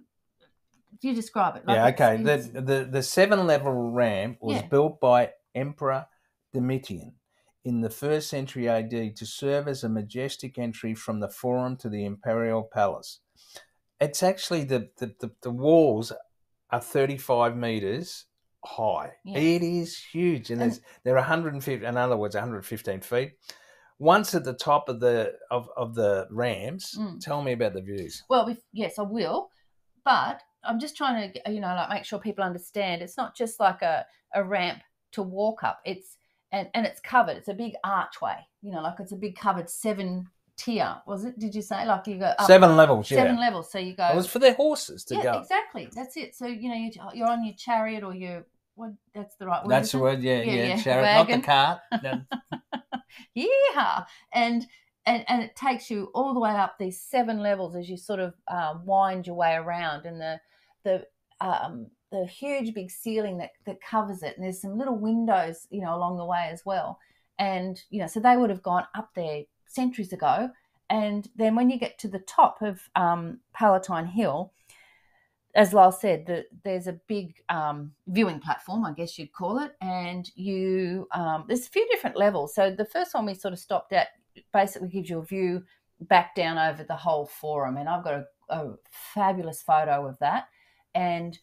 You describe it. yeah Like, it's- okay it's- the, the the seven level ramp was Yeah. built by emperor domitian in the first century ad to serve as a majestic entry from the forum to the imperial palace it's actually the the, the, the walls are 35 meters high Yeah. it is huge and And- there's they're 150 in other words 115 feet once at the top of the of, of the ramps, Mm. tell me about the views. Well, if, yes, I will, but I'm just trying to, you know, like make sure people understand. It's not just like a, a ramp to walk up. It's and and it's covered. It's a big archway. You know, like it's a big covered seven tier. Was it? Did you say like you go up Seven levels, yeah. seven levels? So you go. It was for their horses to yeah, go. exactly. That's it. So you know you, you're on your chariot or your what? That's the right word. That's the word, yeah, Yeah, yeah. yeah, Chariot, not the cart. No. yeah and and and it takes you all the way up these seven levels as you sort of um, wind your way around and the the um the huge big ceiling that that covers it and there's some little windows you know along the way as well. And you know so they would have gone up there centuries ago. And then when you get to the top of um, Palatine Hill, as Lyle said, the, there's a big um, viewing platform, I guess you'd call it, and you um, there's a few different levels. So the first one we sort of stopped at basically gives you a view back down over the whole forum, and I've got a, a fabulous photo of that, and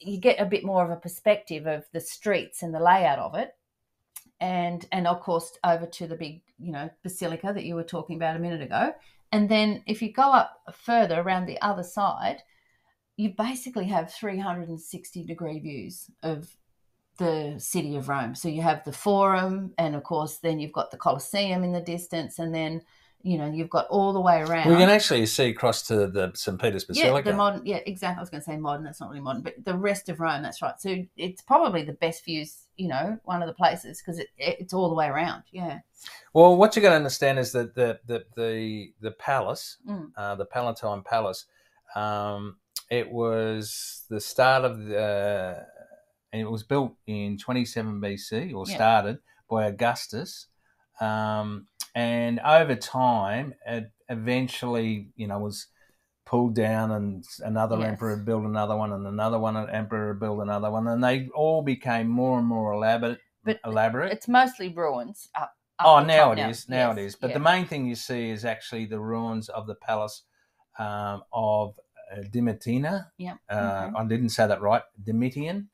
you get a bit more of a perspective of the streets and the layout of it. And and of course over to the big, you know, basilica that you were talking about a minute ago. And then if you go up further around the other side, you basically have 360 degree views of the city of Rome. So you have the Forum, and of course, then you've got the Colosseum in the distance, and then you know you've got all the way around. We can actually see across to the St. Peter's yeah, Basilica. the modern, yeah, exactly. I was going to say modern. That's not really modern, but the rest of Rome. That's right. So it's probably the best views. You know, one of the places because it, it's all the way around. Yeah. Well, what you got to understand is that the the the, the palace, Mm. uh, the Palatine Palace, um, it was the start of the. and it was built in 27 BC, or Yeah. started by Augustus, um, and over time, it eventually, you know, was pulled down, and another Yes. emperor built another one, and another one an emperor built another one, and they all became more and more elaborate. But elaborate. It's mostly ruins. Up, up Oh, now it is. Now Yes, it is. But yeah. the main thing you see is actually the ruins of the palace um, of uh, Dimitina. Yeah. Uh, okay. I didn't say that right. Domitian.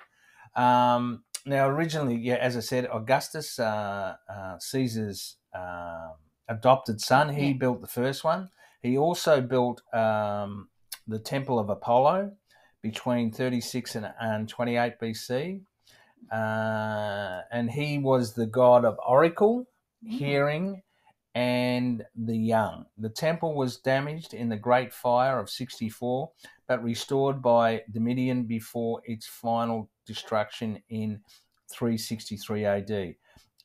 Um, now, originally, yeah, as I said, Augustus, uh, uh, Caesar's uh, adopted son, he Yeah. built the first one. He also built um, the Temple of Apollo between 36 and, and 28 BC. Uh, and he was the god of oracle, Mm. hearing, and the young. The temple was damaged in the Great Fire of 64, but restored by Domitian before its final destruction in 363 AD.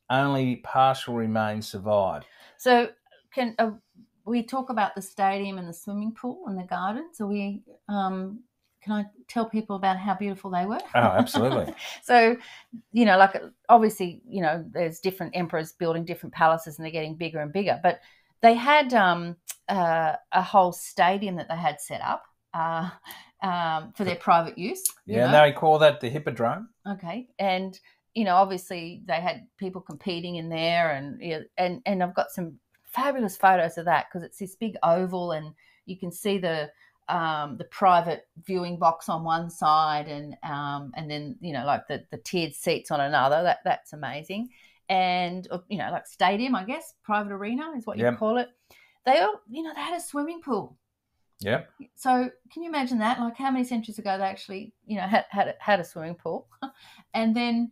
Only partial remains survived. So can uh, we talk about the stadium and the swimming pool and the gardens? Are we? Um, can I tell people about how beautiful they were? Oh, absolutely. so, you know, like obviously, you know, there's different emperors building different palaces and they're getting bigger and bigger. But they had um, uh, a whole stadium that they had set up uh, um, for their private use. you Yeah, know? now we call that the Hippodrome. Okay, and you know, obviously they had people competing in there, and yeah, and and I've got some fabulous photos of that because it's this big oval, and you can see the um, the private viewing box on one side, and um, and then you know like the the tiered seats on another. That that's amazing, and uh, you know like stadium, I guess private arena is what you Yep. call it. They all you know they had a swimming pool. Yeah. So can you imagine that? Like how many centuries ago they actually, you know, had had, had a swimming pool, and then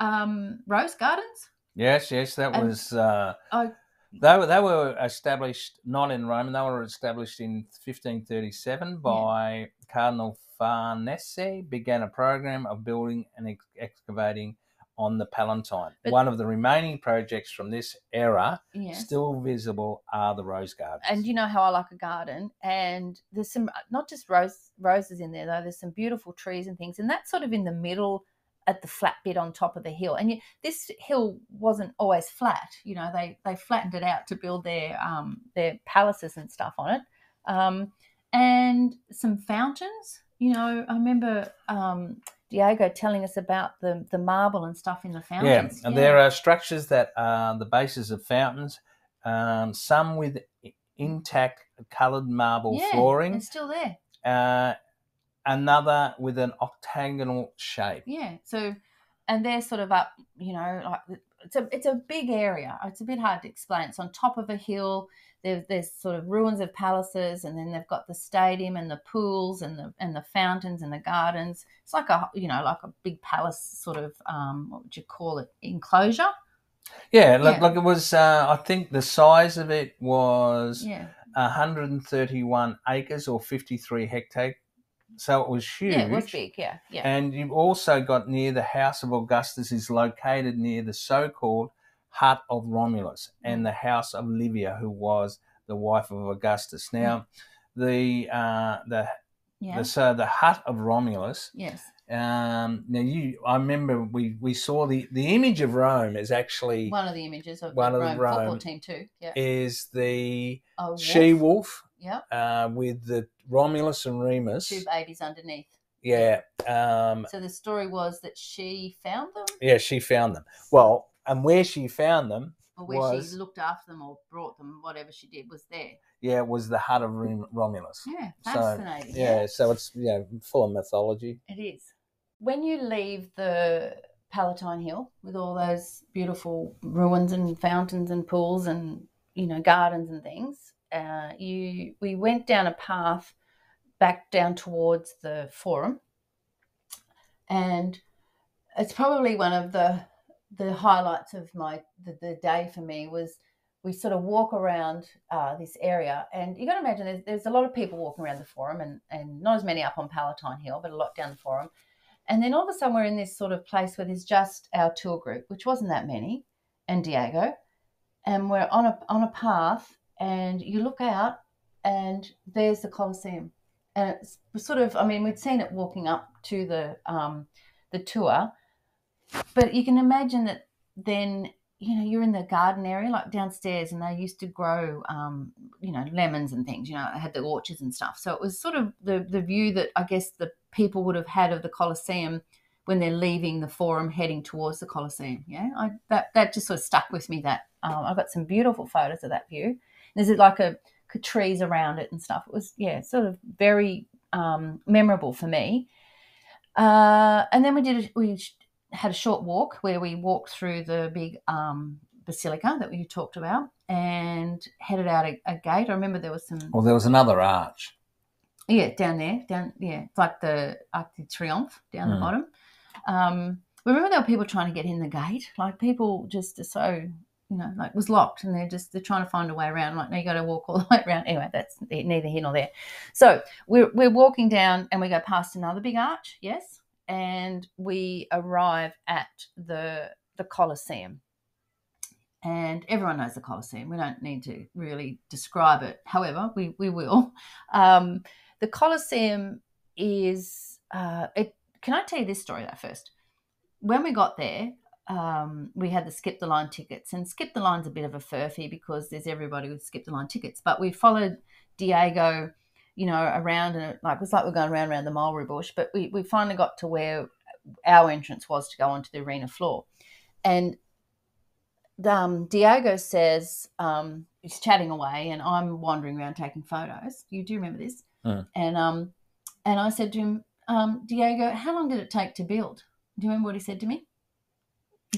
um, rose gardens. Yes, yes, that And- was. Uh, Oh. they were they were established not in Rome. They were established in 1537 by Cardinal Farnese. Began a program of building and ex- excavating on the Palatine. But- One of the remaining projects from this era, Yeah. still visible, are the rose gardens. And you know how I like a garden, and there's some not just rose roses in there though. There's some beautiful trees and things, and that's sort of in the middle at the flat bit on top of the hill. And you, this hill wasn't always flat. You know, they they flattened it out to build their um, their palaces and stuff on it, um, and some fountains. You know, I remember um, Diego telling us about the the marble and stuff in the fountains. yeah, and there are structures that are the bases of fountains. Um, some with intact coloured marble yeah, flooring. It's still there. uh, another with an octagonal shape. Yeah. So, and they're sort of up, you know, like it's a it's a big area. It's a bit hard to explain. It's on top of a hill. There's there's sort of ruins of palaces, and then they've got the stadium and the pools and the and the fountains and the gardens. It's like a you know like a big palace sort of um, what would you call it enclosure? Yeah, like, Yeah. like it was. Uh, I think the size of it was Yeah, 131 acres or 53 hectare. So it was huge. yeah, it was big. Yeah, yeah, And you've also got near the house of Augustus is located near the so-called hut of Romulus Mm. and the house of Livia, who was the wife of Augustus. Now, the uh, the, yeah. the so the hut of Romulus. yes. Um, now you, I remember we we saw the the image of Rome is actually One of the images of One of the Rome football Rome- team too. Yeah, is the she wolf Yep, uh, with the Romulus and Remus. two babies underneath. Yeah. Um, So the story was that she found them, yeah, she found them. Well, and where she found them, or where Was- she looked after them, or brought them, whatever she did was there. yeah, was the hut of Rom- Romulus. Yeah, So, fascinating. Yeah, so it's yeah full of mythology. It is. When you leave the Palatine Hill with all those beautiful ruins and fountains and pools and you know gardens and things, uh, you we went down a path back down towards the Forum, and it's probably one of the the highlights of my the, the day for me was we sort of walk around uh, this area. And you got to imagine there's, there's a lot of people walking around the forum and, and not as many up on palatine hill but a lot down the forum. And then all of a sudden we're in this sort of place where there's just our tour group which wasn't that many and diego. And we're on a on a path and you look out and there's the colosseum. And it's sort of i mean we'd seen it walking up to the um the tour but you can imagine that then you know you're in the garden area like downstairs and they used to grow um, you know lemons and things you know had the orchards and stuff. So it was sort of the the view that i guess the people would have had of the colosseum when they're leaving the forum heading towards the colosseum yeah? I, that that just sort of stuck with me that um, i got some beautiful photos of that view there's it like a trees around it and stuff it was yeah sort of very um, memorable for me uh, and then we did we had a short walk where we walked through the big um, basilica that we talked about and headed out a, a gate. I remember there was some Well, there was another arch. yeah down there down yeah it's like the Arc de Triomphe down the Mm. bottom. Um, remember there were people trying to get in the gate. Like people just are so you know like was locked and they're just they're trying to find a way around. Like no, you got to walk all the way around. Anyway, that's neither here nor there. So we're we're walking down and we go past another big arch. Yes, and we arrive at the the Colosseum. And everyone knows the Colosseum. We don't need to really describe it. However, we, we will. Um, the Colosseum is uh, it. Can I tell you this story though first? When we got there, um, we had the skip the line tickets, and skip the line's a bit of a furphy because there's everybody with skip the line tickets. But we followed Diego, you know, around and it, like it was like we're going around around the mulberry bush. But we we finally got to where our entrance was to go onto the arena floor, and um, Diego says um, he's chatting away, and I'm wandering around taking photos. You do remember this? Mm. And um, and I said to him, um, Diego, how long did it take to build? Do you remember what he said to me?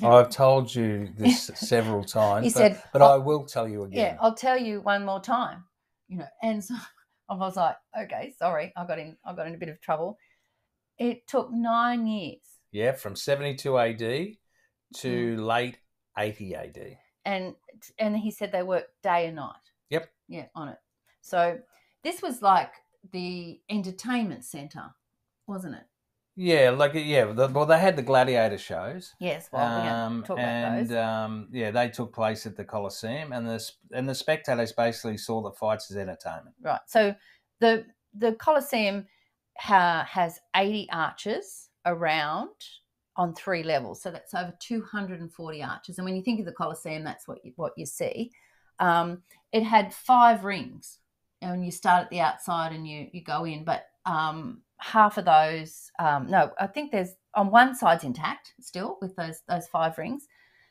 I've told you this several times. He but, said, but "Oh, I will tell you again. Yeah. I'll tell you one more time. You know, and so I was like, okay, sorry, I got in, I got in a bit of trouble. It took nine years, Yeah, from 72 AD to Mm. late 80 AD. and and he said they worked day and night. Yep. Yeah, on it. So this was like the entertainment center, wasn't it? Yeah, like yeah. The, well, they had the gladiator shows, Yes. Well, um, talk about and those. um, yeah, they took place at the Colosseum, and the and the spectators basically saw the fights as entertainment. Right. So the the Colosseum ha, has 80 arches around on three levels. So that's over 240 arches. And when you think of the Colosseum, that's what you, what you see. Um, it had five rings, and you start at the outside and you you go in, but um, half of those, um, no, I think there's on one side's intact still with those those five rings,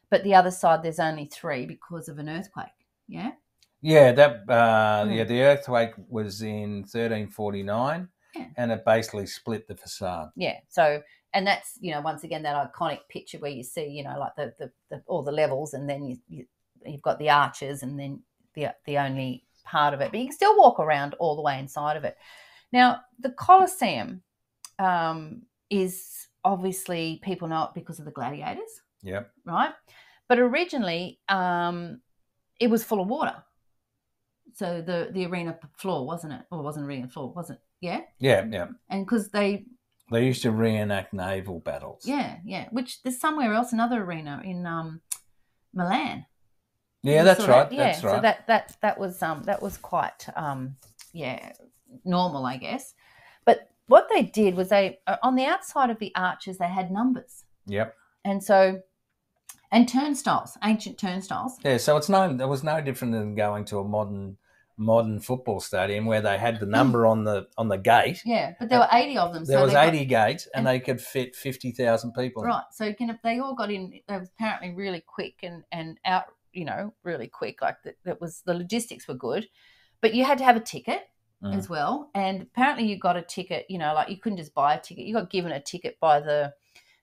but the other side there's only three because of an earthquake. Yeah. Yeah, that uh, Mm. yeah, the earthquake was in 1349, Yeah. and it basically split the facade. Yeah. So and that's you know once again that iconic picture where you see you know like the the, the all the levels and then you, you you've got the arches and then the the only part of it but you can still walk around all the way inside of it now the colosseum um, is obviously people know it because of the gladiators Yeah. right but originally um, it was full of water so the the arena floor wasn't it or wasn't arena floor wasn't yeah Yeah, yeah. and because they They used to reenact naval battles. Yeah, yeah. Which there's somewhere else, another arena in um, Milan. Yeah, that's right. Yeah, That's right. So that that that was um that was quite um yeah normal, I guess. But what they did was they uh, on the outside of the arches they had numbers, Yep. and so and turnstiles, ancient turnstiles. Yeah, so it's no, it was no different than going to a modern modern football stadium where they had the number on the on the gate. Yeah, but there were eighty of them. There so was they got- eighty gates, and and- they could fit fifty thousand people. Right. So you can, they all got in. They was apparently really quick and and out. You know, really quick. Like that. That was the logistics were good, but you had to have a ticket Mm. as well. And apparently, you got a ticket. You know, like you couldn't just buy a ticket. You got given a ticket by the,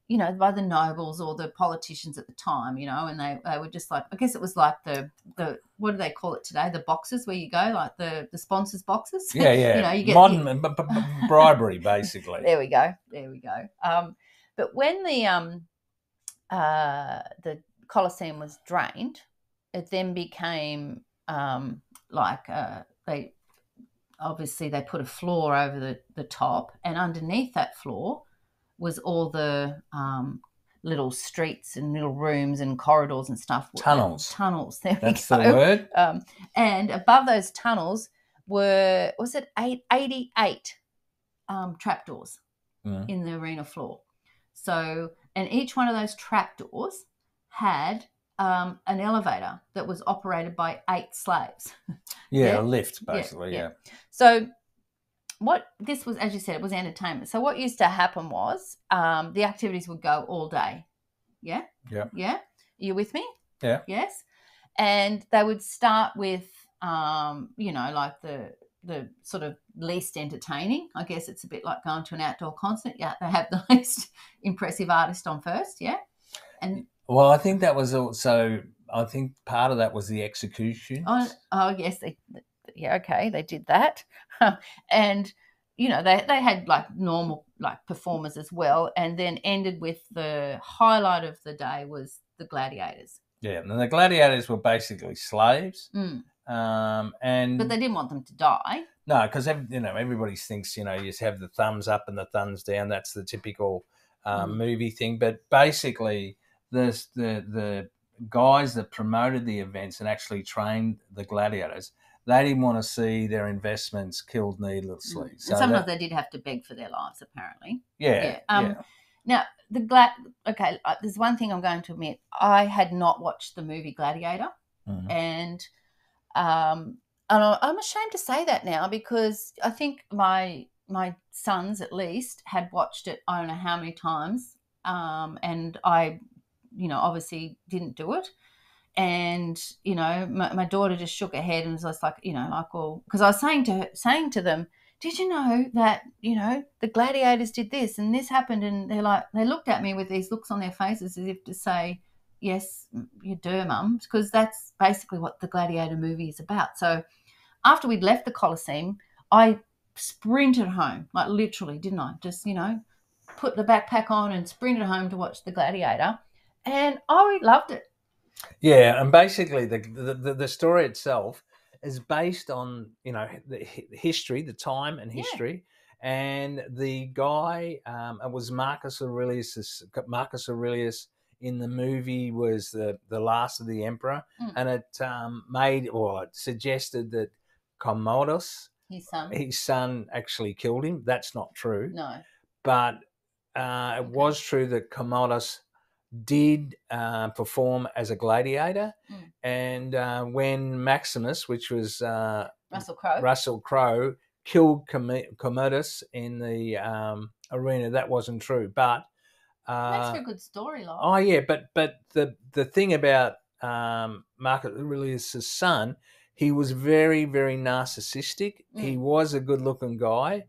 you know, by the nobles or the politicians at the time. You know, and they they were just like I guess it was like the the what do they call it today? The boxes where you go, like the the sponsors boxes. Yeah, yeah. you know, you get modern b- b- b- bribery, basically. there we go. There we go. Um, but when the um, uh, the Colosseum was drained, it then became um, like uh, they obviously they put a floor over the, the top, and underneath that floor was all the um, little streets and little rooms and corridors and stuff. Tunnels. Tunnels. There That's we the word. Um, and above those tunnels were was it eight, 88 um, trapdoors Mm. in the arena floor. So, and each one of those trapdoors had um, an elevator that was operated by eight slaves. Yeah, Yeah. a lift, Yeah, basically. yeah. Yeah. So, what this was, as you said, it was entertainment. So, what used to happen was um, the activities would go all day. Yeah. Yeah. Yeah. Are you with me? Yeah. Yes. And they would start with, um, you know, like the the sort of least entertaining. I guess it's a bit like going to an outdoor concert. Yeah, they have the least impressive artist on first. Yeah. And Well, I think that was also. I think part of that was the execution. Oh, oh yes, they, yeah, okay, they did that, and you know they they had like normal like performers as well, and then ended with the highlight of the day was the gladiators. Yeah, and the gladiators were basically slaves, Mm. um, and But they didn't want them to die. no, because you know everybody thinks you know you just have the thumbs up and the thumbs down. That's the typical um, Mm. movie thing. But basically, the the the guys that promoted the events and actually trained the gladiators, they didn't want to see their investments killed needlessly. Mm. So sometimes that- they did have to beg for their lives, apparently. yeah, yeah, um, yeah. Now the glad. Okay, uh, there's one thing I'm going to admit. I had not watched the movie Gladiator. Mhm. and um, and I'm ashamed to say that now because I think my my sons at least had watched it I don't know how many times, um, and I, you know, obviously didn't do it. And you know, my, my daughter just shook her head and was just like, you know, like, well, because I was saying to her, saying to them, did you know that you know the gladiators did this and this happened? And they're like, they looked at me with these looks on their faces as if to say, yes, you do, mum, because that's basically what the Gladiator movie is about. So after we'd left the Colosseum, I sprinted home, like literally, didn't I? Just, you know, put the backpack on and sprinted home to watch the Gladiator. And I loved it. Yeah, and basically the, the the story itself is based on you know the history, the time and Yeah. history, and the guy um, it was Marcus Aurelius. Marcus Aurelius in the movie was the the last of the emperor, Mm. and it um, made or it suggested that Commodus, His son. his son, actually killed him. That's not true, No. but uh, it was true that Commodus did uh, perform as a gladiator, Mm. and uh, when Maximus, which was uh, Russell Crowe. Russell Crowe, killed Com- Commodus in the um, arena, that wasn't true. But That's uh, for a good story, like. oh yeah, but but the the thing about um, Marcus Aurelius' son, he was very very narcissistic. He Mm. was a good looking guy.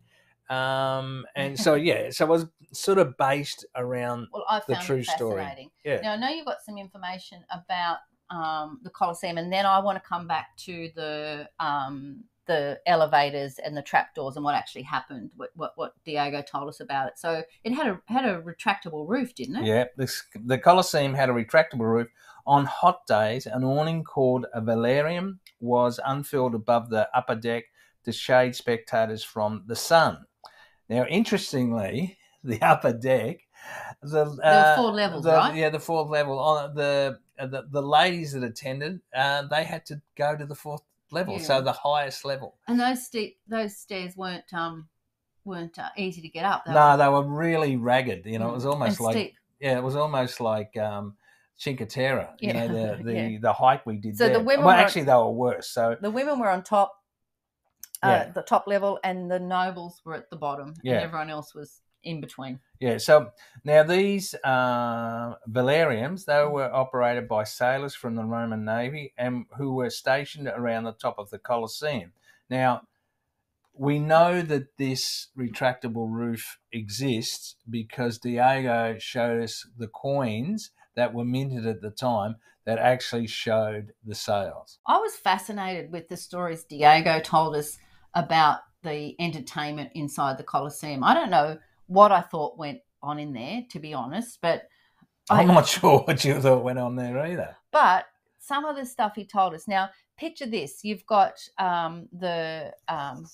Um, and so yeah, so it was sort of based around Well, I The true story. Yeah. Now I know you've got some information about um, the Colosseum, and then I want to come back to the um, the elevators and the trapdoors and what actually happened. What, what what Diego told us about it. So it had a had a retractable roof, didn't it? Yeah, this, the Colosseum had a retractable roof. On hot days, an awning called a velarium was unfurled above the upper deck to shade spectators from the sun. Now, interestingly, the upper deck, the, There uh, four levels, the- right? Yeah, the fourth level. On the, uh, the the ladies that attended, uh, they had to go to the fourth level, Yeah. so the highest level. And those steep those stairs weren't um weren't uh, easy to get up. They no, were- they were really ragged. You know, it was Mm. almost and like steep. yeah, it was almost like um, Cinque Terre. You Yeah, know, the the, yeah. the hike we did So the women well, were- actually, they were worse. So the women were on top, uh, the top level, and the nobles were at the bottom, Yeah. and everyone else was in between. yeah, so now these uh, velariums they were operated by sailors from the Roman navy and who were stationed around the top of the Colosseum. Now. We know that this retractable roof exists because Diego showed us the coins that were minted at the time that actually showed the sails. I was fascinated with the stories Diego told us about the entertainment inside the Colosseum. I don't know what I thought went on in there, to be honest, but I'm I- not sure what you thought went on there either. but some of the stuff he told us. Now, picture this: you've got um, the um,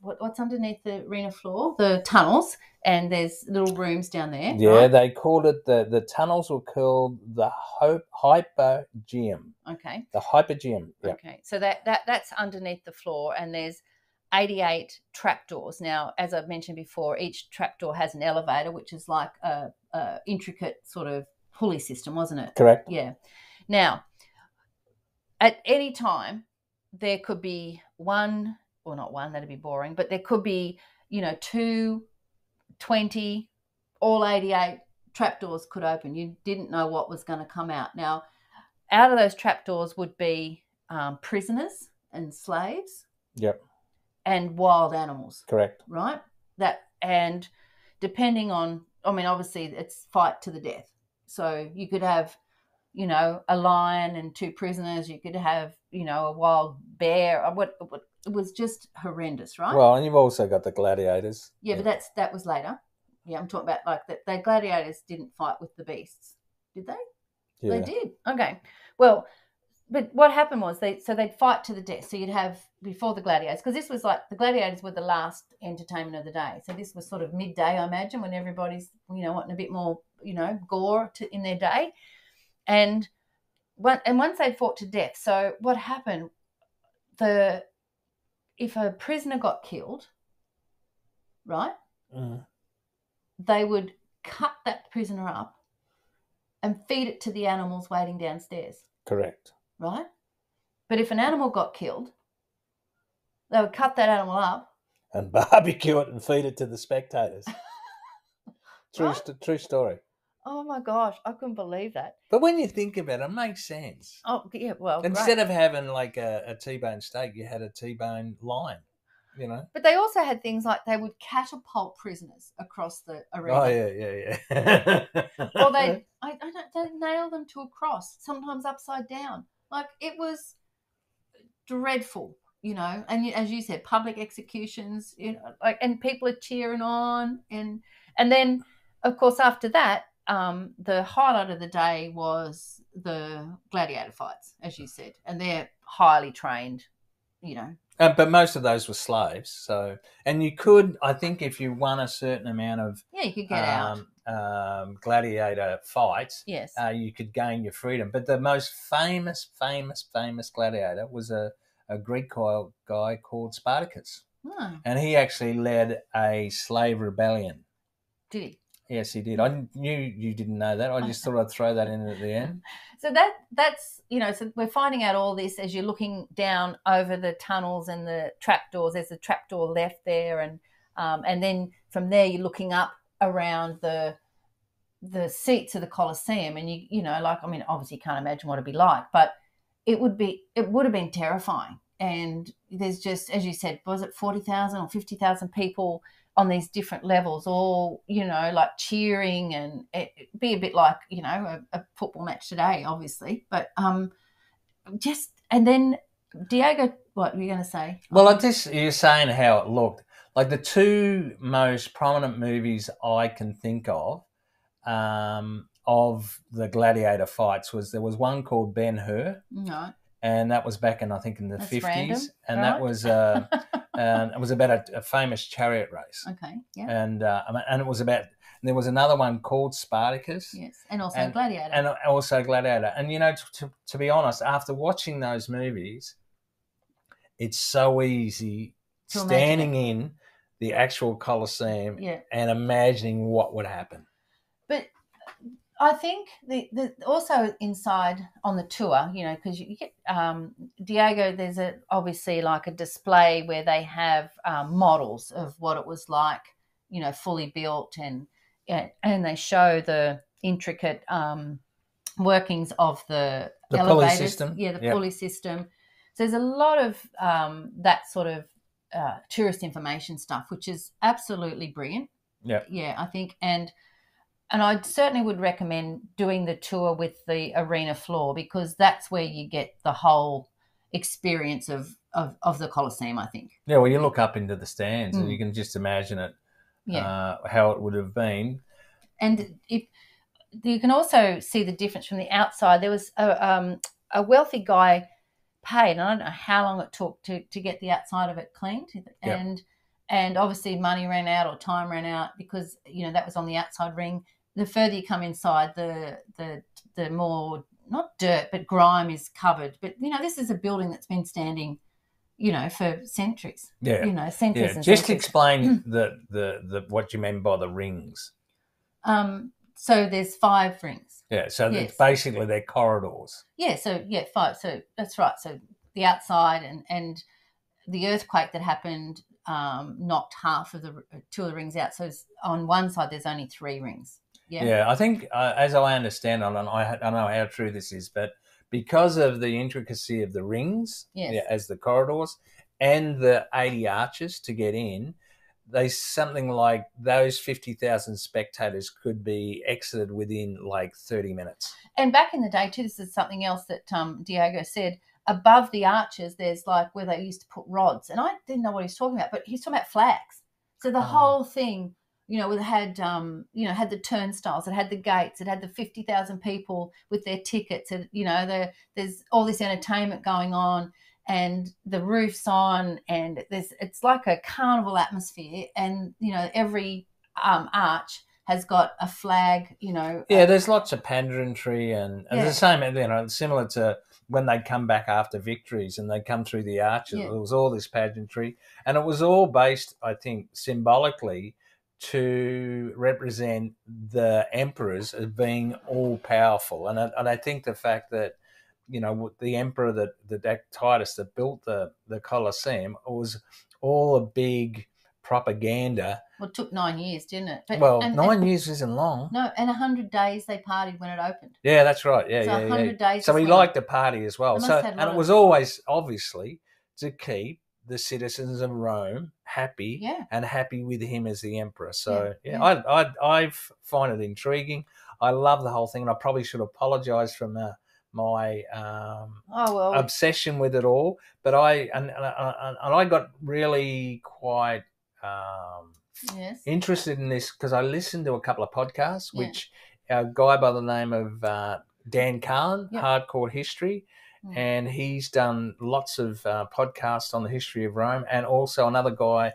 what, what's underneath the arena floor, the tunnels, and there's little rooms down there. Yeah, right? they called it the the tunnels were called the Ho- hypogeum. Okay. The hypogeum. Yeah. Okay, so that, that that's underneath the floor, and there's 88 trapdoors. Now, as I've mentioned before, each trapdoor has an elevator, which is like a, a intricate sort of pulley system, wasn't it? Correct. Yeah. Now, at any time, there could be one, or not one, that'd be boring, but there could be, you know, two, 20, all 88 trapdoors could open. You didn't know what was going to come out. Now, out of those trapdoors would be um, prisoners and slaves Yep. And wild animals Correct. right? That and depending on, I mean, obviously it's fight to the death. So you could have, you know, a lion and two prisoners. You could have, you know, a wild bear. Uh, what, what it was just horrendous, right? Well, and you've also got the gladiators. yeah, but that's that was later. Yeah, I'm talking about like that. The gladiators didn't fight with the beasts, did they? yeah. They did. Okay. Well, but what happened was they so they'd fight to the death. So you'd have before the gladiators because this was like the gladiators were the last entertainment of the day. So this was sort of midday, I imagine, when everybody's you know wanting a bit more you know gore to, in their day, and one, and once they'd fought to death. So what happened? The if a prisoner got killed, right? Mm. they would cut that prisoner up and feed it to the animals waiting downstairs, Correct. Right? But if an animal got killed, they would cut that animal up. And barbecue it and feed it to the spectators. true, Right? st- true story. Oh my gosh, I couldn't believe that. But when you think about it, it makes sense. Oh yeah, well, Instead great. of having like a, a T-bone steak, you had a T-bone line. You know. but they also had things like they would catapult prisoners across the arena. Oh yeah, yeah, yeah. or they, I, I don't, they nail them to a cross, sometimes upside down. Like it was dreadful, you know. And as you said, public executions, you know, like, and people are cheering on, and and then, of course, after that, um, the highlight of the day was the gladiator fights, as you said, and they're highly trained, you know. Uh, but most of those were slaves. So, and you could, I think, if you won a certain amount of Yeah, you could get out. Um, gladiator fights, Yes. uh, you could gain your freedom. But the most famous, famous, famous gladiator was a, a Greek guy, guy called Spartacus, Oh, and he actually led a slave rebellion. did he? Yes, he did. I knew you didn't know that. I just thought I'd throw that in at the end. So that that's you know, so we're finding out all this as you're looking down over the tunnels and the trapdoors. There's a trapdoor left there, and um, and then from there you're looking up around the the seats of the Colosseum, and you you know, like I mean, obviously you can't imagine what it'd be like, but it would be it would have been terrifying. And there's just as you said, was it forty thousand or fifty thousand people on these different levels, all you know, like cheering and it, it'd be a bit like you know a, a football match today, obviously. But um, just and then Diego, what were you going to say? Well, I just you're saying how it looked. Like the two most prominent movies I can think of um, of the gladiator fights was there was one called Ben Hur, No, and that was back in I think in the fifties, and right? that was uh, um, it was about a, a famous chariot race, okay, yeah, and uh, and it was about. There was another one called Spartacus, yes, and also and- Gladiator. and also Gladiator. And you know, to, to, to be honest, after watching those movies, it's so easy To imagine standing in the actual Colosseum yeah, and imagining what would happen. but I think the, the also inside on the tour, you know, because you get um, Diego. There's a obviously like a display where they have um, models of what it was like, you know, fully built, and and, they show the intricate um, workings of the, The pulley elevators. system, Yeah, the yep. pulley system. So there's a lot of um, that sort of uh, tourist information stuff, which is absolutely brilliant. Yeah. Yeah, I think and and I certainly would recommend doing the tour with the arena floor because that's where you get the whole experience of of, of the Colosseum. I think. Yeah, well, you look up into the stands and Mm. you can just imagine it, Yeah, uh, how it would have been. and if you can also see the difference from the outside. There was a um, a wealthy guy paid, and I don't know how long it took to to get the outside of it cleaned, and and obviously money ran out or time ran out because you know that was on the outside ring. The further you come inside, the the the more not dirt but grime is covered. But you know this is a building that's been standing, you know, for centuries. Yeah. You know, centuries Yeah, just centuries. explain the, the, the what you mean by the rings. um, so there's five rings. Yeah, so Yes. it's basically they're corridors. Yeah, so yeah, five. So that's right. So the outside and and the earthquake that happened um, knocked half of the two of the rings out. So it's, on one side, there's only three rings. Yeah, Yeah. I think uh, as I understand it, and I, I don't know how true this is, but because of the intricacy of the rings Yes. yeah, as the corridors and the 80 arches to get in, they something like those 50,000 spectators could be exited within like 30 minutes. And back in the day too, this is something else that um, Diego said. Above the arches, there's like where they used to put rods, and I didn't know what he was talking about, but he's talking about flags. So the Oh. whole thing, you know, it had um, you know, had the turnstiles, it had the gates, it had the fifty thousand people with their tickets, and you know, the, there's all this entertainment going on, and the roof's on, and there's it's like a carnival atmosphere, and you know, every um, arch has got a flag, you know, Yeah, there's lots of pageantry and, and Yeah. the same, you know, similar to when they'd come back after victories and they'd come through the arches. Yeah. There was all this pageantry, and it was all based, I think, symbolically to represent the emperors as being all powerful. And I, and I think the fact that you know the emperor that that Titus that built the the Colosseum was all a big propaganda. Well, it took nine years, didn't it? But, well, and- nine and- years isn't long. No, and a hundred days they partied when it opened. Yeah, that's right. Yeah, so yeah, a yeah. hundred days. So he liked to party as well. So have had a and it was always obviously to keep the citizens of Rome happy Yeah, and happy with him as the emperor. So Yeah, yeah, yeah. I, I I find it intriguing. I love the whole thing, and I probably should apologise for my my um, Oh well. obsession with it all. But I and and, and I got really quite. Um, yes. interested in this because I listened to a couple of podcasts, Yeah. which a guy by the name of uh, Dan Carlin, Yep. Hardcore History, Mm. and he's done lots of uh, podcasts on the history of Rome, and also another guy,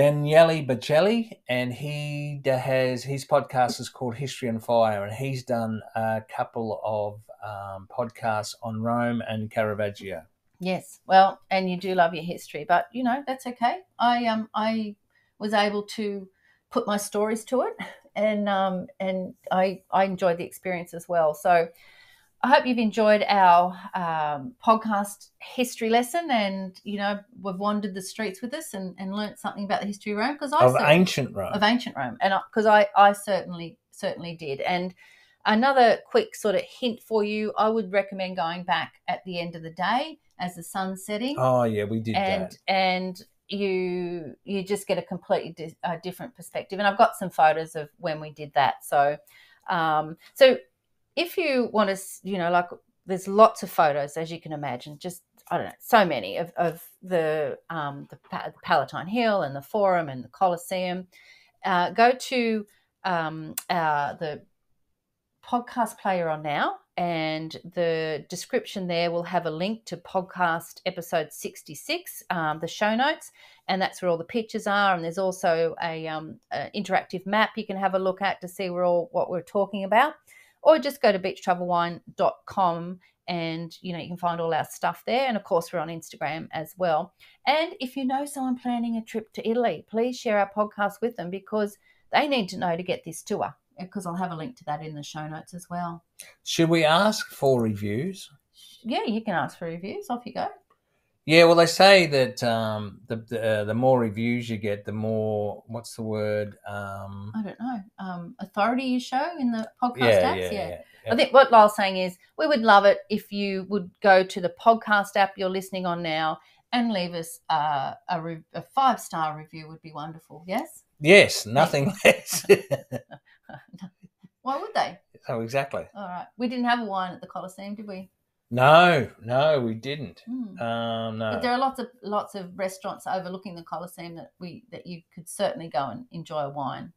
Daniele Bolelli, and he has his podcast is called History and Fire, and he's done a couple of um, podcasts on Rome and Caravaggio. Yes. Well, and you do love your history, but you know that's okay. I um I was able to put my stories to it, and um and I I enjoyed the experience as well. So. I hope you've enjoyed our um, podcast history lesson, and you know we've wandered the streets with us and, and learnt something about the history of Rome because I Of ancient Rome. of ancient Rome, and because I, I certainly certainly did. And another quick sort of hint for you, I would recommend going back at the end of the day as the sun's setting, oh, yeah, we did and that. and you you just get a completely di- a different perspective. And I've got some photos of when we did that. So, um, so if you want to, you know, like there's lots of photos as you can imagine, just I don't know, so many of, of the um, the, Palatine Hill and the Forum and the Colosseum. Uh, go to um, uh, the podcast player on now, and the description there will have a link to podcast episode 66, um, the show notes, and that's where all the pictures are. And there's also a, um, a, interactive map you can have a look at to see where all what we're talking about, or just go to beachtravelwine.com and you know you can find all our stuff there and of course we're on instagram as well and if you know someone planning a trip to italy please share our podcast with them because they need to know to get this tour because I'll have a link to that in the show notes as well. Should we ask for reviews? Yeah, you can ask for reviews. Off you go. Yeah, well, they say that um, the the, uh, the, more reviews you get, the more what's the word? Um, I don't know. Um, authority you show in the podcast yeah, apps. Yeah, yeah. yeah, I think what Lyle's saying is we would love it if you would go to the podcast app you're listening on now and leave us uh, a, re- a five star review. Would be wonderful. Yes. Yes, nothing less. Why would they? Oh, exactly. All right. We didn't have a wine at the Colosseum, did we? No, no, we didn't. Mm. Um, no. But there are lots of lots of restaurants overlooking the Colosseum that we that you could certainly go and enjoy a wine.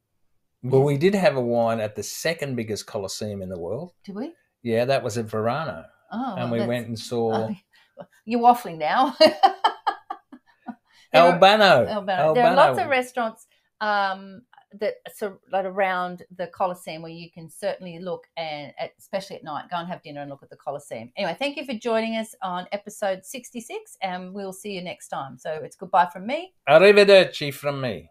Well, we did have a wine at the second biggest Colosseum in the world. Did we? Yeah, that was at Verona. Oh, and we went and saw. You're waffling now. Albano. Albano. There are lots of restaurants um, that so like around the Colosseum where you can certainly look and especially at night, go and have dinner and look at the Colosseum. Anyway, thank you for joining us on episode 66 and we'll see you next time. So it's goodbye from me. Arrivederci from me.